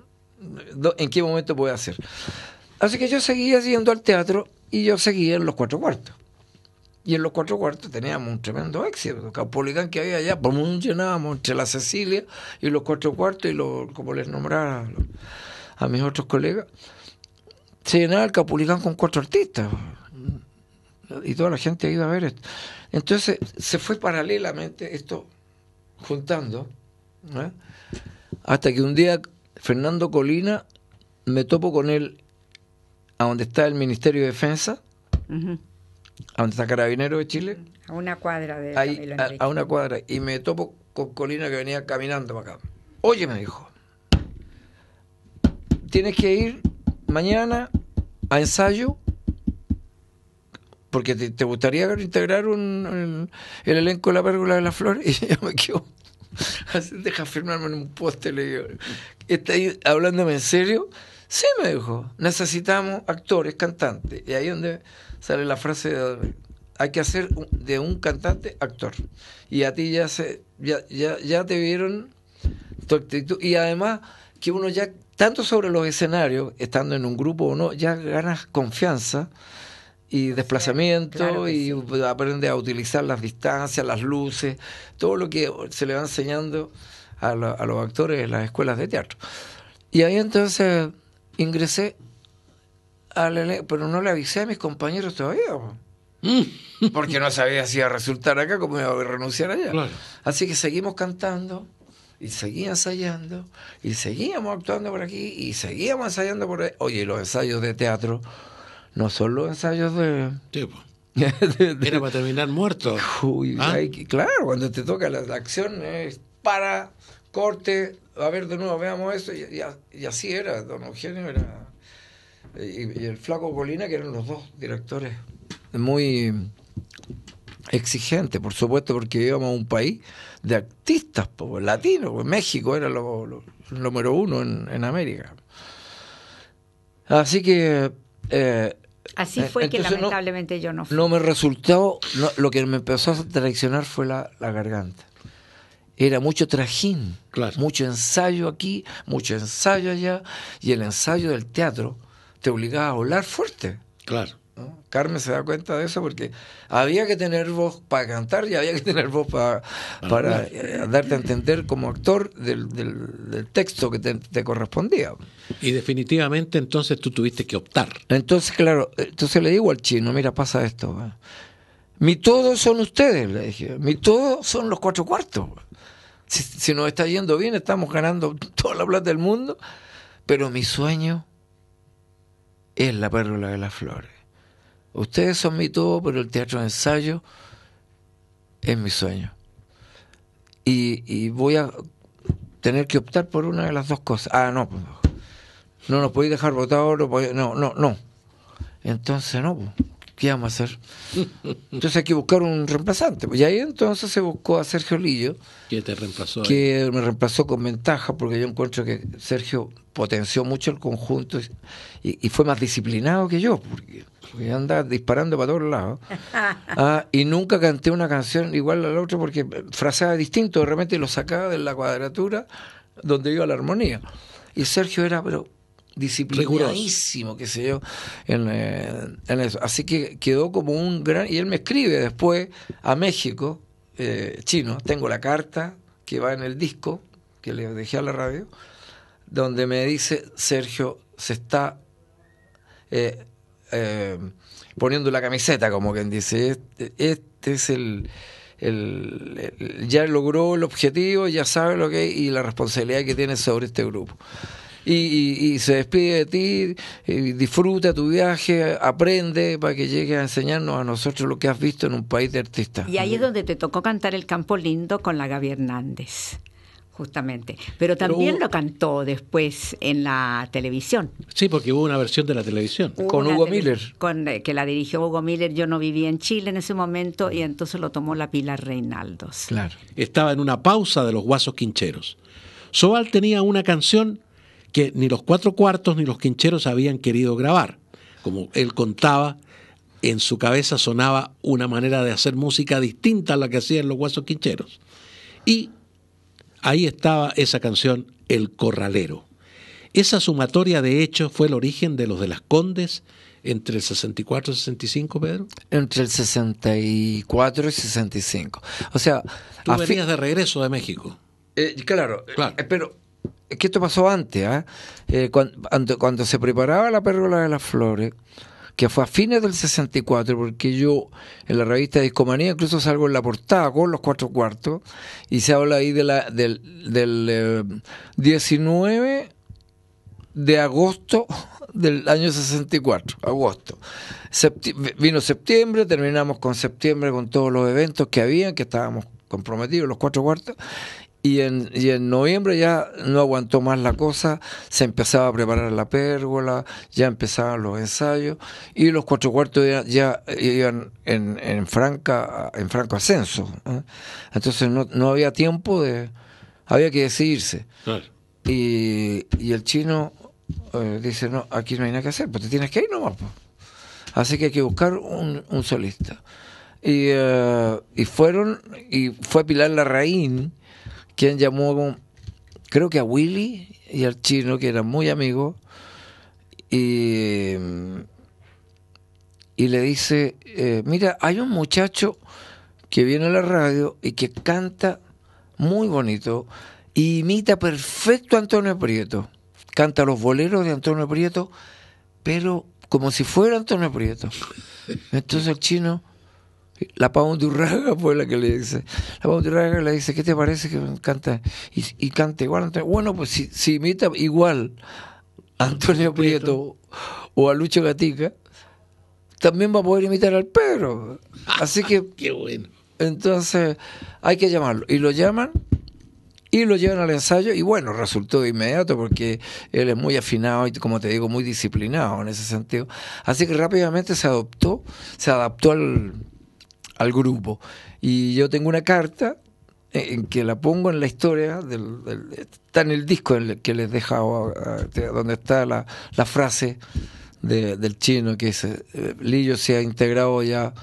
en qué momento puede hacer. Así que yo seguía yendo al teatro y yo seguía en los cuatro cuartos. Y en los cuatro cuartos teníamos un tremendo éxito. Caupolicán que había allá, por un llenábamos entre la Cecilia y los cuatro cuartos y los, como les nombraba a mis otros colegas, se llenaba el Capulicán con cuatro artistas. Y toda la gente iba a ver esto. Entonces se fue paralelamente esto juntando, ¿eh? hasta que un día Fernando Colina me topo con él a donde está el Ministerio de Defensa, a donde está Carabinero de Chile. A una cuadra de ahí, a, a, una cuadra. Y me topo con Colina que venía caminando para acá. Oye, me dijo, tienes que ir mañana a ensayo porque te, gustaría integrar un, el, elenco de la pérgola de las flores y yo me quedo deja firmarme en un poste le digo ¿está ahí hablándome en serio? sí me dijo necesitamos actores cantantes y ahí es donde sale la frase de, hay que hacer de un cantante actor y a ti ya se ya, ya, ya te vieron tu actitud. Y además que uno ya tanto sobre los escenarios estando en un grupo o no ya ganas confianza y desplazamiento y aprende a utilizar las distancias, las luces, todo lo que se le va enseñando a, los actores en las escuelas de teatro. Y ahí entonces ingresé, al, pero no le avisé a mis compañeros todavía, mm. porque no sabía si iba a resultar acá como iba a renunciar allá. Así que seguimos cantando y seguía ensayando y seguíamos actuando por aquí y seguíamos ensayando por ahí. Oye, los ensayos de teatro no son los ensayos de... Era para terminar muerto. ¿Ah? claro, cuando te toca la, acción es para, corte, a ver de nuevo, veamos eso, y, así era, don Eugenio era... Y, el flaco Colina, que eran los dos directores muy exigentes, por supuesto, porque íbamos a un país de artistas latinos, México era lo, número uno en, en América. Así que eh, Así fue que lamentablemente yo no fui. No me resultó, lo que me empezó a traicionar fue la, garganta. Era mucho trajín, mucho ensayo aquí, mucho ensayo allá, y el ensayo del teatro te obligaba a hablar fuerte. Claro. Carmen se da cuenta de eso porque había que tener voz para cantar y había que tener voz para, para eh, darte a entender como actor del, del, texto que te, correspondía. Y definitivamente entonces tú tuviste que optar. Entonces, claro, entonces le digo al chino, mira, pasa esto. Mi todo son ustedes, le dije. Mi todo son los cuatro cuartos. Si, si nos está yendo bien, estamos ganando toda la plata del mundo, pero mi sueño es la pérgola de las flores. Ustedes son mi todo, pero el teatro de ensayo es mi sueño. Y, voy a tener que optar por una de las dos cosas. Ah, no, pues, no nos podéis dejar votado, no, no, no. Entonces, no, pues, ¿qué vamos a hacer? Entonces hay que buscar un reemplazante. Y ahí entonces se buscó a Sergio Lillo. ¿Quién te reemplazó? Que me reemplazó con ventaja, porque yo encuentro que Sergio potenció mucho el conjunto y, y fue más disciplinado que yo, porque porque anda disparando para todos lados. Ah, y nunca canté una canción igual a la otra porque fraseaba distinto, de repente lo sacaba de la cuadratura donde iba la armonía. Y Sergio era, pero disciplinadísimo, qué sé yo, eh, en, eso. Así que quedó como un gran... Y él me escribe después a México, eh, chino, tengo la carta que va en el disco, que le dejé a la radio, donde me dice, Sergio, se está... Eh, eh, poniendo la camiseta, como quien dice, este, este es el, el, ya logró el objetivo, ya sabe lo que es y la responsabilidad que tiene sobre este grupo. Y, se despide de ti, disfruta tu viaje, aprende para que llegue a enseñarnos a nosotros lo que has visto en un país de artistas. Y ahí es donde te tocó cantar El Campo Lindo con la Gaby Hernández justamente. Pero también lo cantó después en la televisión. Sí, porque hubo una versión de la televisión. con Hugo Miller. Con, eh, que la dirigió Hugo Miller. Yo no vivía en Chile en ese momento y entonces lo tomó la Pilar Reinaldos. Claro. Estaba en una pausa de los guasos quincheros. Sobal tenía una canción que ni los cuatro cuartos ni los quincheros habían querido grabar. Como él contaba, en su cabeza sonaba una manera de hacer música distinta a la que hacían los guasos quincheros. Y Ahí estaba esa canción El Corralero. Esa sumatoria de hechos fue el origen de los de las Condes entre el 64 y 65, Pedro. Entre el 64 y 65. O sea, tú venías de regreso de México. Eh, claro, claro. Eh, pero que esto pasó antes, ¿ah? eh, cuando, cuando, se preparaba la pérgola de las flores, que fue a fines del 64, porque yo en la revista Discomanía incluso salgo en la portada con los cuatro cuartos, y se habla ahí de la, del, del 19 eh, de agosto del año 64, agosto. vino septiembre, terminamos con septiembre con todos los eventos que había, que estábamos comprometidos, los cuatro cuartos, y en, y en noviembre ya no aguantó más la cosa, se empezaba a preparar la pérgola, ya empezaban los ensayos y los cuatro cuartos ya, iban en, en, franca, en franco ascenso. ¿eh? Entonces no, no había tiempo de... había que decidirse. Y, y el chino eh, dice, no, aquí no hay nada que hacer, pues te tienes que ir nomás. Pues. Así que hay que buscar un, un solista. Y, eh, y fueron, y fue Pilar Larraín quien llamó, creo que a Willy y al chino, que eran muy amigos, y, y le dice, eh, mira, hay un muchacho que viene a la radio y que canta muy bonito, y imita perfecto a Antonio Prieto, canta los boleros de Antonio Prieto, pero como si fuera Antonio Prieto. Entonces el chino la Pau Urraga fue la que le dice. La Pau Urraga le dice, ¿qué te parece que me encanta? Y, y canta igual. Bueno, pues si, si imita igual a Antonio Prieto o a Lucho Gatica, también va a poder imitar al Pedro. Así que... Qué bueno. Entonces hay que llamarlo. Y lo llaman y lo llevan al ensayo y bueno, resultó de inmediato porque él es muy afinado y como te digo, muy disciplinado en ese sentido. Así que rápidamente se adoptó, se adaptó al, al grupo. Y yo tengo una carta en que la pongo en la historia, del, está en el disco que les he dejado, donde está la, la frase del chino que eh, Lillo se ha integrado ya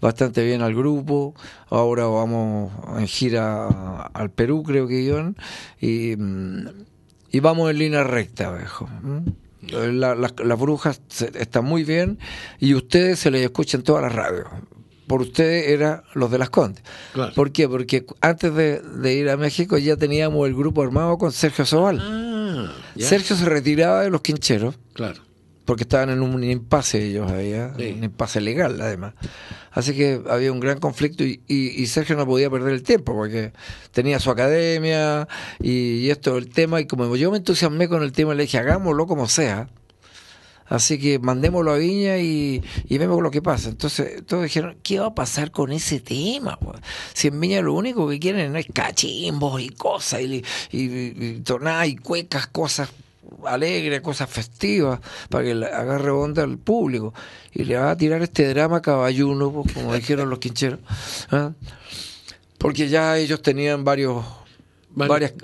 bastante bien al grupo, ahora vamos en gira al Perú creo que iban, y, mm, y vamos en línea recta, viejo. las brujas están muy bien y ustedes se les escuchan todas las radios por ustedes era los de las Condes. ¿Por qué? Porque antes de, ir a México ya teníamos el grupo armado con Sergio Sobal. Ah, Sergio se retiraba de los quincheros. Claro. Porque estaban en un impasse ellos, había un impasse legal además. Así que había un gran conflicto y, Sergio no podía perder el tiempo porque tenía su academia y, y esto, el tema. Y como yo me entusiasmé con el tema, le dije, hagámoslo como sea Así que mandémoslo a Viña y, vemos lo que pasa. Entonces todos dijeron, ¿qué va a pasar con ese tema? Si en Viña lo único que quieren es cachimbos y cosas, y, y, y, y cuecas, cosas alegres, cosas festivas, para que agarre onda al público. Y le va a tirar este drama caballuno, como dijeron los quincheros. ¿ah? Porque ya ellos tenían varios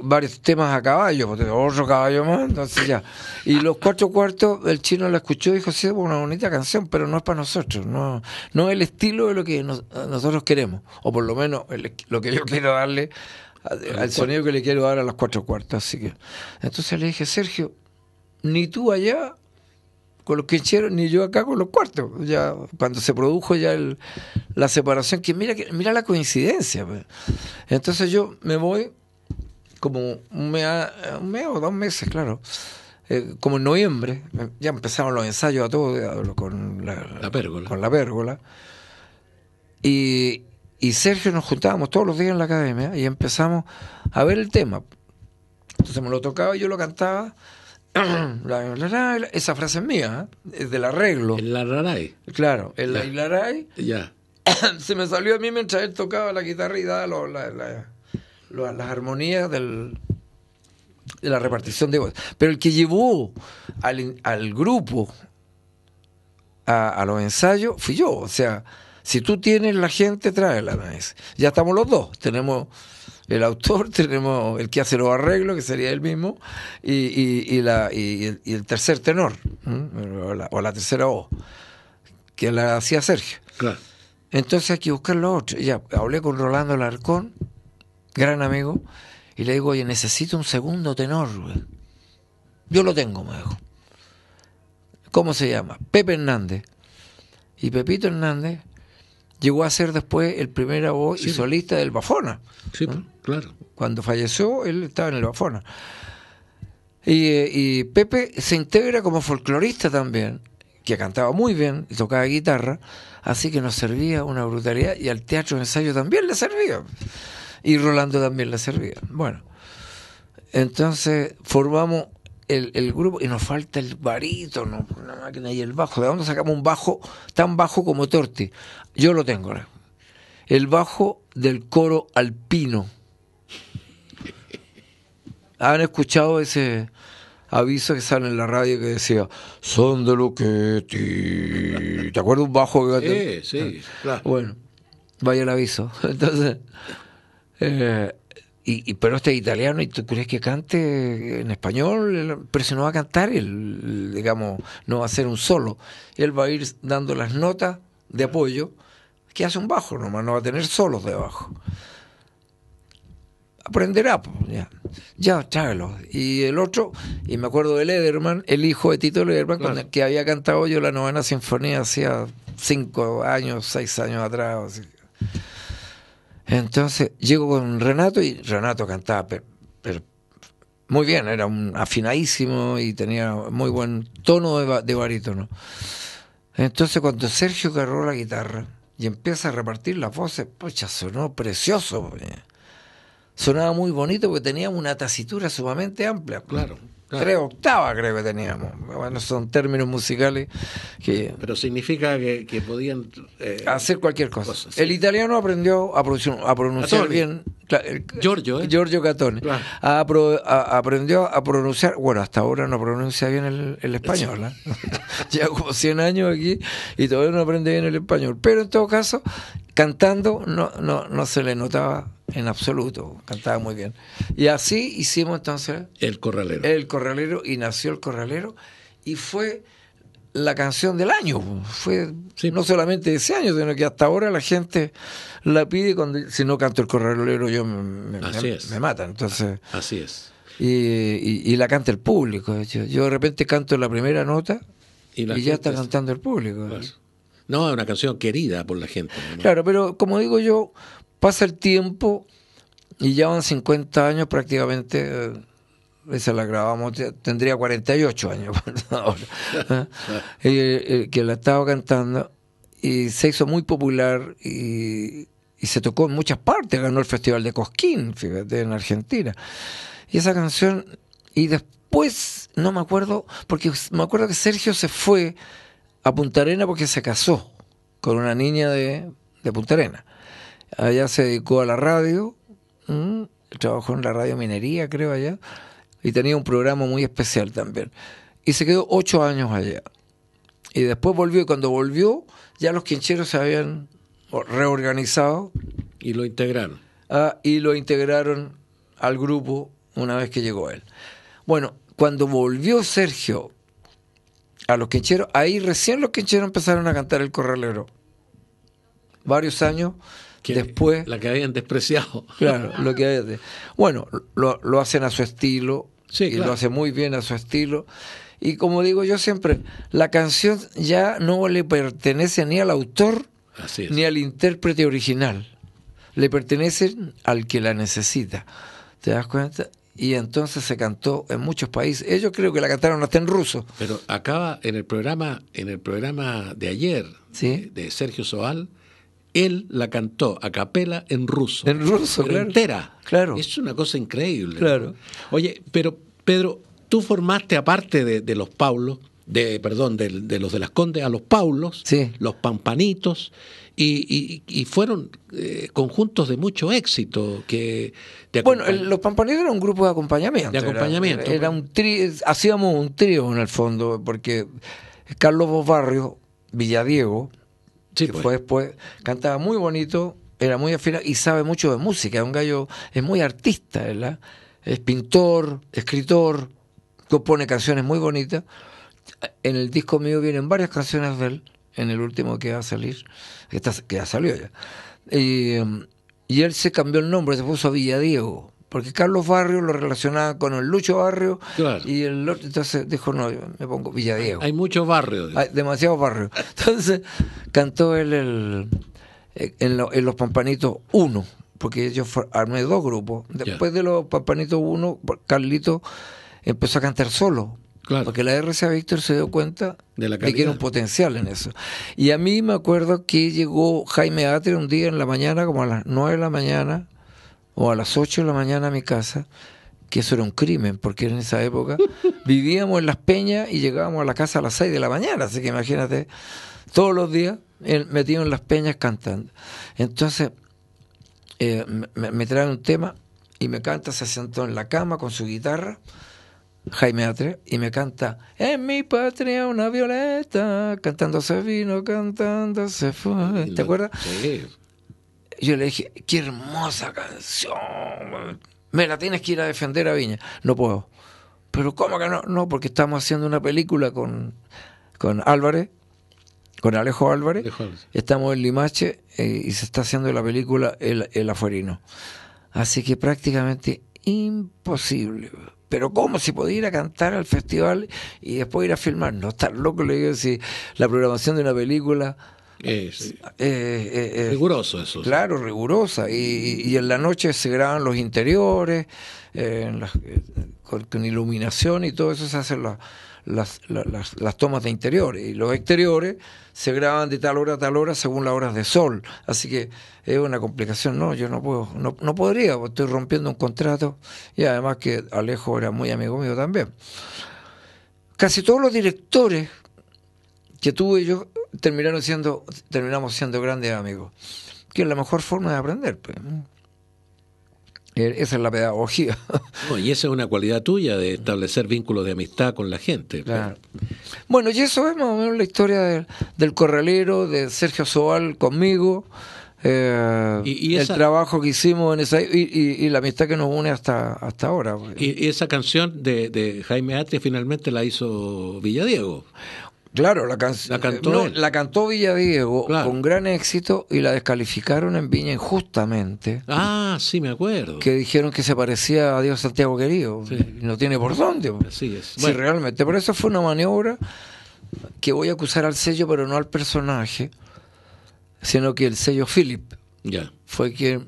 varios temas a caballo, otro caballo más, entonces ya. Y los cuatro cuartos, el chino la escuchó y dijo, sí, es una bonita canción, pero no es para nosotros, no, no es el estilo de lo que nosotros queremos, o por lo menos lo que yo quiero darle al sonido que le quiero dar a los cuatro cuartos. Así que, entonces le dije, Sergio, ni tú allá con los quincheros, ni yo acá con los cuartos. Ya cuando se produjo ya el, la separación, que mira que mira la coincidencia. Pues. Entonces yo me voy como un mes, un mes o dos meses, claro. Eh, como en noviembre, ya empezamos los ensayos a todo con la, pérgola. Con la pérgola. Y, y Sergio nos juntábamos todos los días en la academia y empezamos a ver el tema. Entonces me lo tocaba y yo lo cantaba. esa frase es mía, ¿eh? es del arreglo. El raray. Claro, el la Ya. Se me salió a mí mientras él tocaba la guitarra y daba la, las armonías del, de la repartición de voz. Pero el que llevó al, al grupo a, a, los ensayos fui yo. O sea, si tú tienes la gente, tráela. Ya estamos los dos. Tenemos el autor, tenemos el que hace los arreglos, que sería él mismo, y, y, y la, y, el, tercer tenor, o la, o la, tercera voz, que la hacía Sergio. Claro. Entonces hay que buscar lo otro. Ya hablé con Rolando Larcón gran amigo, y le digo, oye, necesito un segundo tenor. Yo lo tengo, me dijo. ¿Cómo se llama? Pepe Hernández. Y Pepito Hernández llegó a ser después el primer voz y solista del Bafona. Sí, claro. Cuando falleció, él estaba en el Bafona. Y, eh, y Pepe se integra como folclorista también, que cantaba muy bien y tocaba guitarra, así que nos servía una brutalidad y al teatro de ensayo también le servía. Y Rolando también le servía. Bueno, entonces formamos el, el grupo y nos falta el barítono, una máquina y el bajo. ¿De dónde sacamos un bajo tan bajo como Torti? Yo lo tengo ahora. El bajo del coro alpino. ¿Han escuchado ese aviso que sale en la radio que decía, son de lo que ti... ¿Te acuerdas un bajo que Sí, sí, claro. Bueno, vaya el aviso. Entonces, eh, y, y, pero este es italiano y tú crees que cante en español, pero si no va a cantar, él, digamos, no va a ser un solo. Él va a ir dando las notas de apoyo que hace un bajo, nomás no va a tener solos de bajo aprenderá, ya, ya, tráelo. Y el otro, y me acuerdo de Lederman, el hijo de Tito Lederman, con el que había cantado yo la novena sinfonía hacía cinco años, seis años atrás. Entonces llego con Renato y Renato cantaba pero, muy bien, era un afinadísimo y tenía muy buen tono de, de barítono. Entonces cuando Sergio agarró la guitarra y empieza a repartir las voces, pucha, sonó precioso sonaba muy bonito porque teníamos una tacitura sumamente amplia. Claro. Tres octavas creo que teníamos. Bueno, son términos musicales que... Pero significa que, podían... Eh, hacer cualquier cosa. El italiano aprendió a, a pronunciar bien... Giorgio, ¿eh? Giorgio Catone. aprendió a pronunciar... Bueno, hasta ahora no pronuncia bien el, español. ¿eh? Lleva como 100 años aquí y todavía no aprende bien el español. Pero en todo caso, cantando no, no, no se le notaba en absoluto, cantaba muy bien. Y así hicimos entonces... El Corralero. El Corralero y nació el Corralero y fue la canción del año. Fue no solamente ese año, sino que hasta ahora la gente la pide cuando si no canto el Corralero yo me, me, matan. Entonces, Así es. Y, y, la canta el público. Yo, yo de repente canto la primera nota y, ya está cantando el público. No, es una canción querida por la gente. Claro, pero como digo yo, Pasa el tiempo y ya van 50 años prácticamente. Eh, esa la grabamos, tendría 48 años ahora, ¿eh? Eh, que la estaba cantando y se hizo muy popular y, se tocó en muchas partes, ganó el Festival de Cosquín, fíjate, en Argentina. Y esa canción, y después, no me acuerdo, porque me acuerdo que Sergio se fue a Punta Arena porque se casó con una niña de, de Punta Arena. Allá se dedicó a la radio, trabajó en la radio minería, creo, allá, y tenía un programa muy especial también. Y se quedó ocho años allá. Y después volvió, y cuando volvió, ya los quincheros se habían reorganizado. Y lo integraron. Ah, y lo integraron al grupo una vez que llegó él. Bueno, cuando volvió Sergio a los quincheros, ahí recién los quincheros empezaron a cantar el corralero. Varios años después. la que habían despreciado. Claro lo que bueno lo, lo hacen a su estilo y lo hace muy bien a su estilo. Y como digo yo siempre la canción ya no le pertenece ni al autor ni al intérprete original. Le pertenece al que la necesita. Te das cuenta y entonces se cantó en muchos países. Ellos creo que la cantaron hasta en ruso. Pero acaba en el programa, en el programa de ayer ¿Sí? de Sergio Soal, él la cantó a capela en ruso. En ruso, claro. Entera. Claro. Es una cosa increíble. Claro. Oye, pero Pedro, tú formaste aparte de, los Paulos, de, perdón, de, los de las Condes a los Paulos, sí. los Pampanitos, y, fueron eh, conjuntos de mucho éxito que bueno los Pampanitos eran un grupo de acompañamiento de acompañamiento era, un trío hacíamos un trío en el fondo porque Carlos Barrio Villadiego Sí, pues. fue después, cantaba muy bonito, era muy afinado y sabe mucho de música, es un gallo, es muy artista, ¿verdad? Es pintor, escritor, compone canciones muy bonitas. En el disco mío vienen varias canciones de él, en el último que va a salir, que, está, que ya salió ya. Y, y él se cambió el nombre, se puso Villadiego porque Carlos Barrio lo relacionaba con el Lucho Barrio y el otro, entonces dijo, no, me pongo Villadiego. Hay muchos barrios. Hay demasiados barrios. Entonces cantó él el, en, Los Pampanitos 1, porque yo armé dos grupos. Después de Los Pampanitos 1, Carlito empezó a cantar solo. Claro. Porque la RCA Víctor se dio cuenta De la que era un potencial en eso. Y a mí me acuerdo que llegó Jaime Atre un día en la mañana, como a las 9 de la mañana, o a las 8 de la mañana a mi casa, que eso era un crimen, porque en esa época vivíamos en Las Peñas y llegábamos a la casa a las 6 de la mañana, así que imagínate, todos los días metido en Las Peñas cantando. Entonces, eh, me, me trae un tema y me canta, se sentó en la cama con su guitarra, Jaime Atre, y me canta, en mi patria una violeta, cantando se vino, cantando se fue. ¿Te acuerdas? Sí. Yo le dije, qué hermosa canción, me la tienes que ir a defender a Viña. No puedo. Pero ¿cómo que no? No, porque estamos haciendo una película con, con Álvarez, con Alejo Álvarez. Alejo. Estamos en Limache eh, y se está haciendo la película El, El Afuerino. Así que prácticamente imposible. Pero ¿cómo se podía ir a cantar al festival y después ir a filmar? No, estar loco, le digo, si la programación de una película... Es eh, eh, eh, riguroso eso. Claro, rigurosa. Y, y en la noche se graban los interiores, en las- eh, con, con iluminación y todo eso se hacen la- las, la- las, las tomas de interiores. Y los exteriores se graban de tal hora a tal hora según las horas de sol. Así que es una complicación. No, yo no puedo, no, no podría, porque estoy rompiendo un contrato. Y además que Alejo era muy amigo mío también. Casi todos los directores que tuve yo terminaron siendo, terminamos siendo grandes amigos. Que es la mejor forma de aprender. pues. Eh, Esa es la pedagogía. No, y esa es una cualidad tuya de establecer vínculos de amistad con la gente. Claro. Bueno, y eso es más o menos la historia del, del corralero, de Sergio Sobal conmigo, eh, Y- y el trabajo que hicimos en esa y, y- y la amistad que nos une hasta hasta ahora. pues. Y, y esa canción de, de Jaime Atria finalmente la hizo Villadiego. Claro, la, can- La cantó no, la cantó Villadiego Claro. con gran éxito y la descalificaron en Viña injustamente. Ah, sí, me acuerdo. que dijeron que se parecía a Dios Santiago querido. Sí. No tiene por dónde. Así es. Sí, Bueno. realmente. Por eso fue una maniobra que voy a acusar al sello, pero no al personaje, sino que el sello Philip fue quien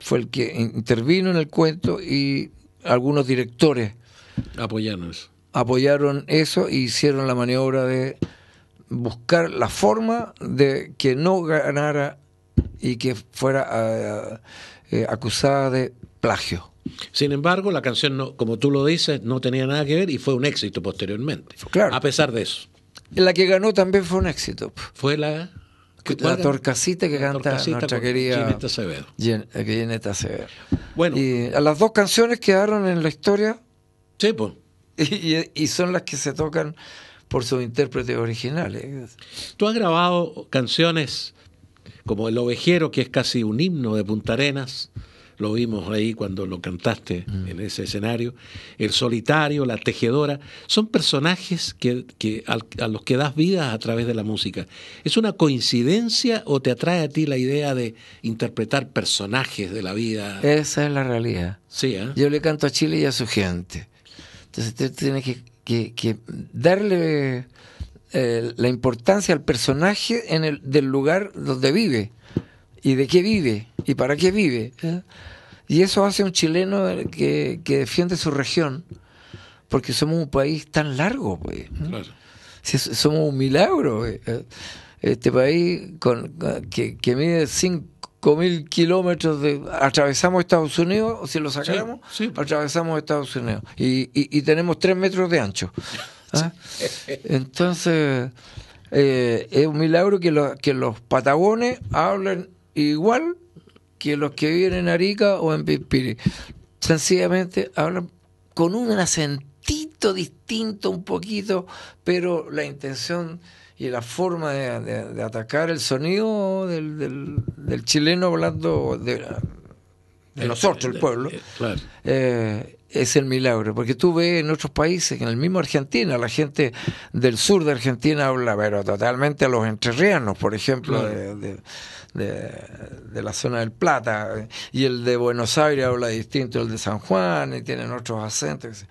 fue el que intervino en el cuento y algunos directores Apoyarnos. Apoyaron eso y hicieron la maniobra de buscar la forma de que no ganara y que fuera ah, eh, acusada de plagio. Sin embargo, la canción, no, como tú lo dices, no tenía nada que ver y fue un éxito posteriormente. Claro. A pesar de eso. La que ganó también fue un éxito. Fue la... La torcasita que La canta Torcasita nuestra querida Gineta Acevedo. Yen- eh, Gineta Acevedo. Bueno, Y a las dos canciones quedaron en la historia sí, pues. y, y son las que se tocan por sus intérpretes originales. Tú has grabado canciones como El Ovejero, que es casi un himno de Punta Arenas. Lo vimos ahí cuando lo cantaste en ese escenario. El Solitario, La Tejedora. Son personajes que, que al- a los que das vida a través de la música. ¿Es una coincidencia o te atrae a ti la idea de interpretar personajes de la vida? Esa es la realidad. sí, ¿eh? Yo le canto a Chile y a su gente. Entonces usted tiene que, que- que darle eh, la importancia al personaje en el, del lugar donde vive y de qué vive y para qué vive. ¿eh? Y eso hace un chileno que, que defiende su región, porque somos un país tan largo. Pues, ¿eh? Claro. Si somos un milagro. eh. Este país con, que, que mide 5.000 kilómetros de... Atravesamos Estados Unidos, o si lo sacamos, Sí, sí. atravesamos Estados Unidos. Y, y, y tenemos 3 metros de ancho. ¿ah? Entonces, eh, es un milagro que, lo- que los patagones hablen igual que los que viven en Arica o en Pispiri. Sencillamente hablan con un acentito distinto un poquito, pero la intención y la forma de, de- de atacar el sonido del, del- del chileno hablando de, de nosotros, el pueblo, Eh, Claro. eh, es el milagro. Porque tú ves en otros países, en el mismo Argentina, la gente del sur de Argentina habla, pero totalmente a los entrerrianos, por ejemplo, Claro. de, de- la zona del Plata. Y el de Buenos Aires habla distinto el de San Juan, y tienen otros acentos.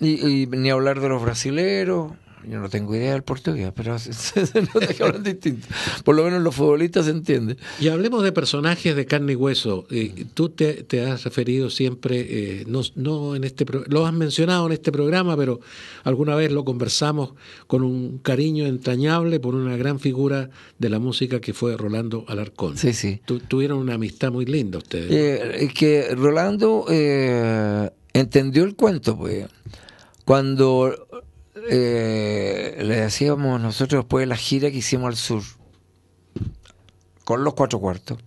Y, y ni hablar de los brasileros. Yo no tengo idea del portugués, pero se nota que hablan distinto. Por lo menos los futbolistas se entienden. Y hablemos de personajes de carne y hueso. Eh, tú te, has referido siempre, eh, no, no en este lo has mencionado en este programa, pero alguna vez lo conversamos con un cariño entrañable por una gran figura de la música que fue Rolando Alarcón. Sí, sí. tuvieron una amistad muy linda ustedes. Eh, que Rolando entendió el cuento, pues. Cuando eh, le decíamos nosotros después de la gira que hicimos al sur, con los cuatro cuartos.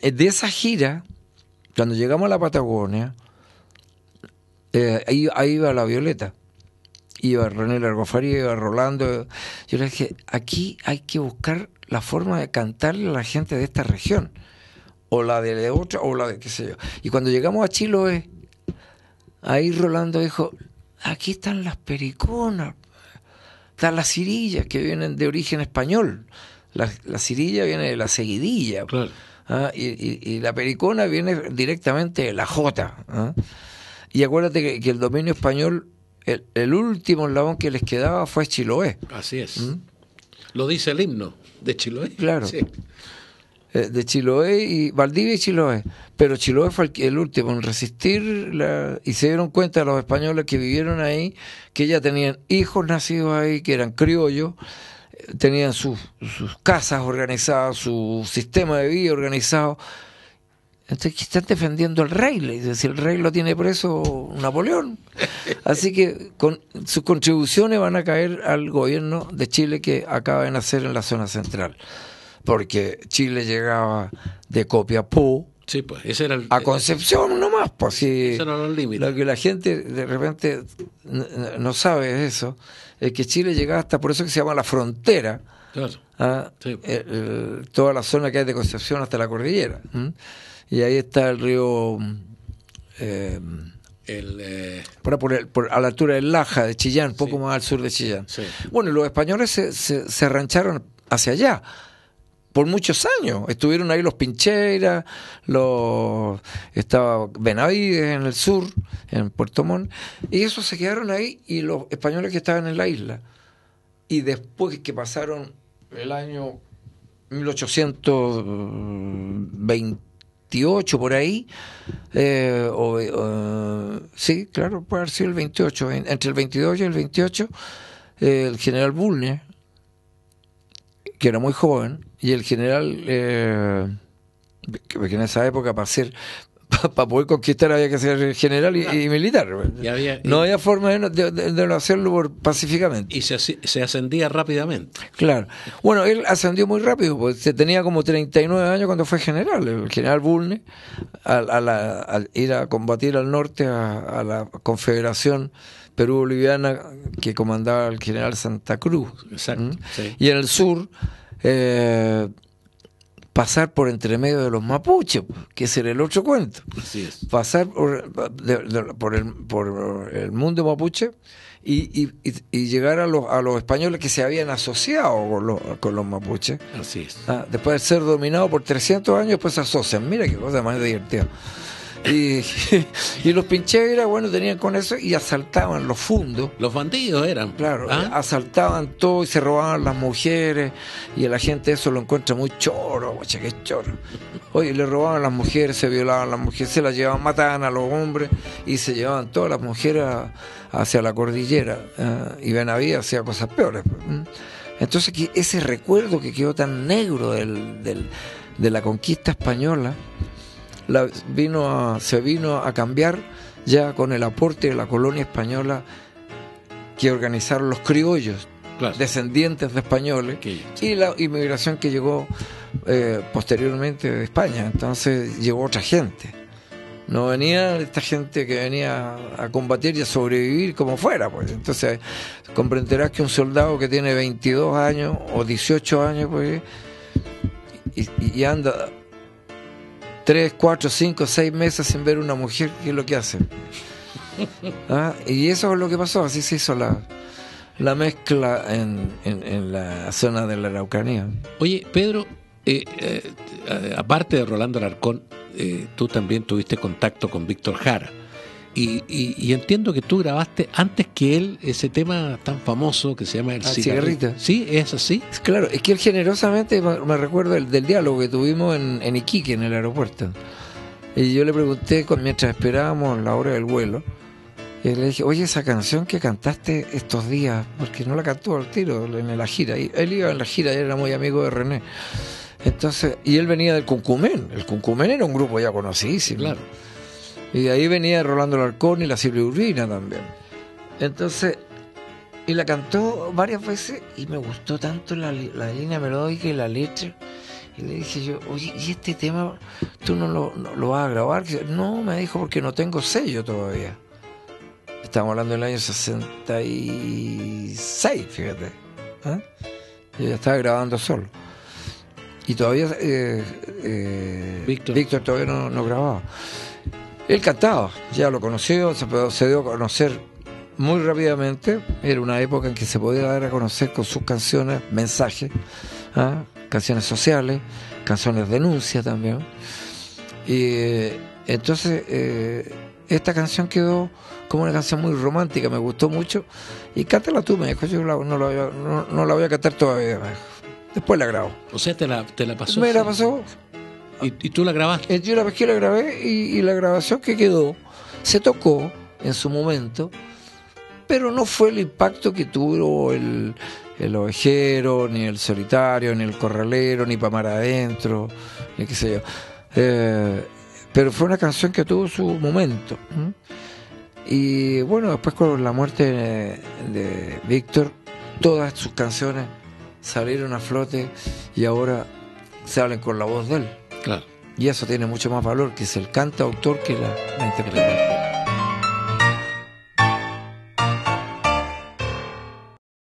Eh, de esa gira, cuando llegamos a la Patagonia, eh, ahí, iba la Violeta, iba René Largofaría, iba Rolando. Yo le dije, aquí hay que buscar la forma de cantarle a la gente de esta región, o la de otra, o la de qué sé yo. Y cuando llegamos a Chiloé, ahí Rolando dijo, aquí están las periconas, están las cirillas que vienen de origen español. La, cirilla viene de la seguidilla. ¿ah? y, la pericona viene directamente de la jota. ¿ah? Y acuérdate que, el dominio español, el, último eslabón que les quedaba fue Chiloé. Así es. ¿Mm? Lo dice el himno de Chiloé. Claro. Eh, de Chiloé y Valdivia y Chiloé. Pero Chiloé fue el, último en resistir y se dieron cuenta los españoles que vivieron ahí que ya tenían hijos nacidos ahí, que eran criollos, eh, tenían sus, casas organizadas, su sistema de vida organizado. Entonces están defendiendo al rey, le dice, si el rey lo tiene preso Napoleón. Así que con sus contribuciones van a caer al gobierno de Chile que acaba de nacer en la zona central porque Chile llegaba de Copiapó sí, pues, ese era a Concepción nomás. Pues, sí, Lo que la gente de repente no sabe es eso, es que Chile llegaba hasta por eso que se llama la frontera. ¿ah? toda la zona que hay de Concepción hasta la cordillera. Y ahí está el río... Eh, el, eh, por, a la altura del Laja, de Chillán, poco más al sur de Chillán. Bueno, los españoles se, se, se arrancharon hacia allá por muchos años. Estuvieron ahí los Pincheiras, los estaba Benavides en el sur, en Puerto Montt, y esos se quedaron ahí y los españoles que estaban en la isla. Y después que pasaron el año 1828 por ahí, eh, sí, claro, puede haber sido el 28, entre el 22 y el 28, el general Bulnes, que era muy joven, y el general, eh, que en esa época para ser para poder conquistar había que ser general y, militar. no había forma de, hacerlo pacíficamente. Y se, se, ascendía rápidamente. Claro. Bueno, él ascendió muy rápido, porque tenía como 39 años cuando fue general, el general Bulne, al, ir a combatir al norte a, la Confederación Perú-Boliviana que comandaba el general Santa Cruz. Exacto. Y en el sur eh, pasar por entre medio de los mapuches, que ese era el otro cuento. Pasar por, por, el, por el mundo mapuche y, y, llegar a los, a los españoles que se habían asociado con los, con los mapuches. Así es. Ah, después de ser dominado por 300 años, pues se asocian. Mira qué cosa más divertida. Y, y, los pincheras, bueno, tenían con eso y asaltaban los fundos. Los bandidos eran. Claro, ¿Ah? asaltaban todo y se robaban las mujeres. Y la gente eso lo encuentra muy choro, mucha que choro. Oye, le robaban las mujeres, se violaban las mujeres, se las llevaban, mataban a los hombres y se llevaban todas las mujeres hacia la cordillera. ¿eh? y Benavides hacía cosas peores. Entonces, ese recuerdo que quedó tan negro del, del, de la conquista española la, vino a, se vino a cambiar ya con el aporte de la colonia española que organizaron los criollos, descendientes de españoles, y la inmigración que llegó eh, posteriormente de España. Entonces llegó otra gente. No venía esta gente que venía a combatir y a sobrevivir como fuera. Pues. Entonces comprenderás que un soldado que tiene 22 años o 18 años pues, y anda tres, cuatro, cinco, seis meses sin ver una mujer, ¿qué es lo que hace? ¿Ah? Y eso es lo que pasó, así se hizo la, la mezcla en, en, la zona de la Araucanía. Oye, Pedro, eh, eh, aparte de Rolando Alarcón, eh, tú también tuviste contacto con Víctor Jara. Y, entiendo que tú grabaste antes que él ese tema tan famoso que se llama El ah, cigarrito. ¿Sí? ¿Es así? Claro, es que él generosamente, me recuerdo el, del diálogo que tuvimos en, en Iquique, en el aeropuerto. Y yo le pregunté mientras esperábamos la hora del vuelo, y le dije, oye, esa canción que cantaste estos días, porque no la cantó al tiro en la gira. Y él iba en la gira y era muy amigo de René. Entonces, y él venía del Cuncumén. El Cuncumén era un grupo ya conocidísimo. Claro. Y de ahí venía Rolando Larcón y la Silvia Urbina también. Entonces, y la cantó varias veces y me gustó tanto la, la línea melódica y la letra. Y le dije yo, oye, ¿y este tema tú no lo, lo vas a grabar? No, me dijo, porque no tengo sello todavía. Estamos hablando del año 66, fíjate. ¿eh? Yo ya estaba grabando solo. Y todavía eh, eh, Víctor. todavía no, grababa. Él cantaba, ya lo conoció, se, se dio a conocer muy rápidamente. Era una época en que se podía dar a conocer con sus canciones mensajes, ¿ah? canciones sociales, canciones de denuncia también. Y entonces esta canción quedó como una canción muy romántica, me gustó mucho. Y cántala tú, me dijo, yo no, la voy a, no, la voy a cantar todavía, Después la grabo. O sea, te la, te la pasó. Me la pasó. ¿Y, tú la grabaste? Eh, yo la que la grabé y, la grabación que quedó se tocó en su momento, pero no fue el impacto que tuvo el, el ovejero, ni el solitario, ni el corralero, ni Pamar Adentro, ni qué sé yo. Eh, pero fue una canción que tuvo su momento. Y bueno, después con la muerte de, Víctor, todas sus canciones salieron a flote y ahora se hablan con la voz de él. Claro. Y eso tiene mucho más valor, que es el cantautor que la, la interpreta.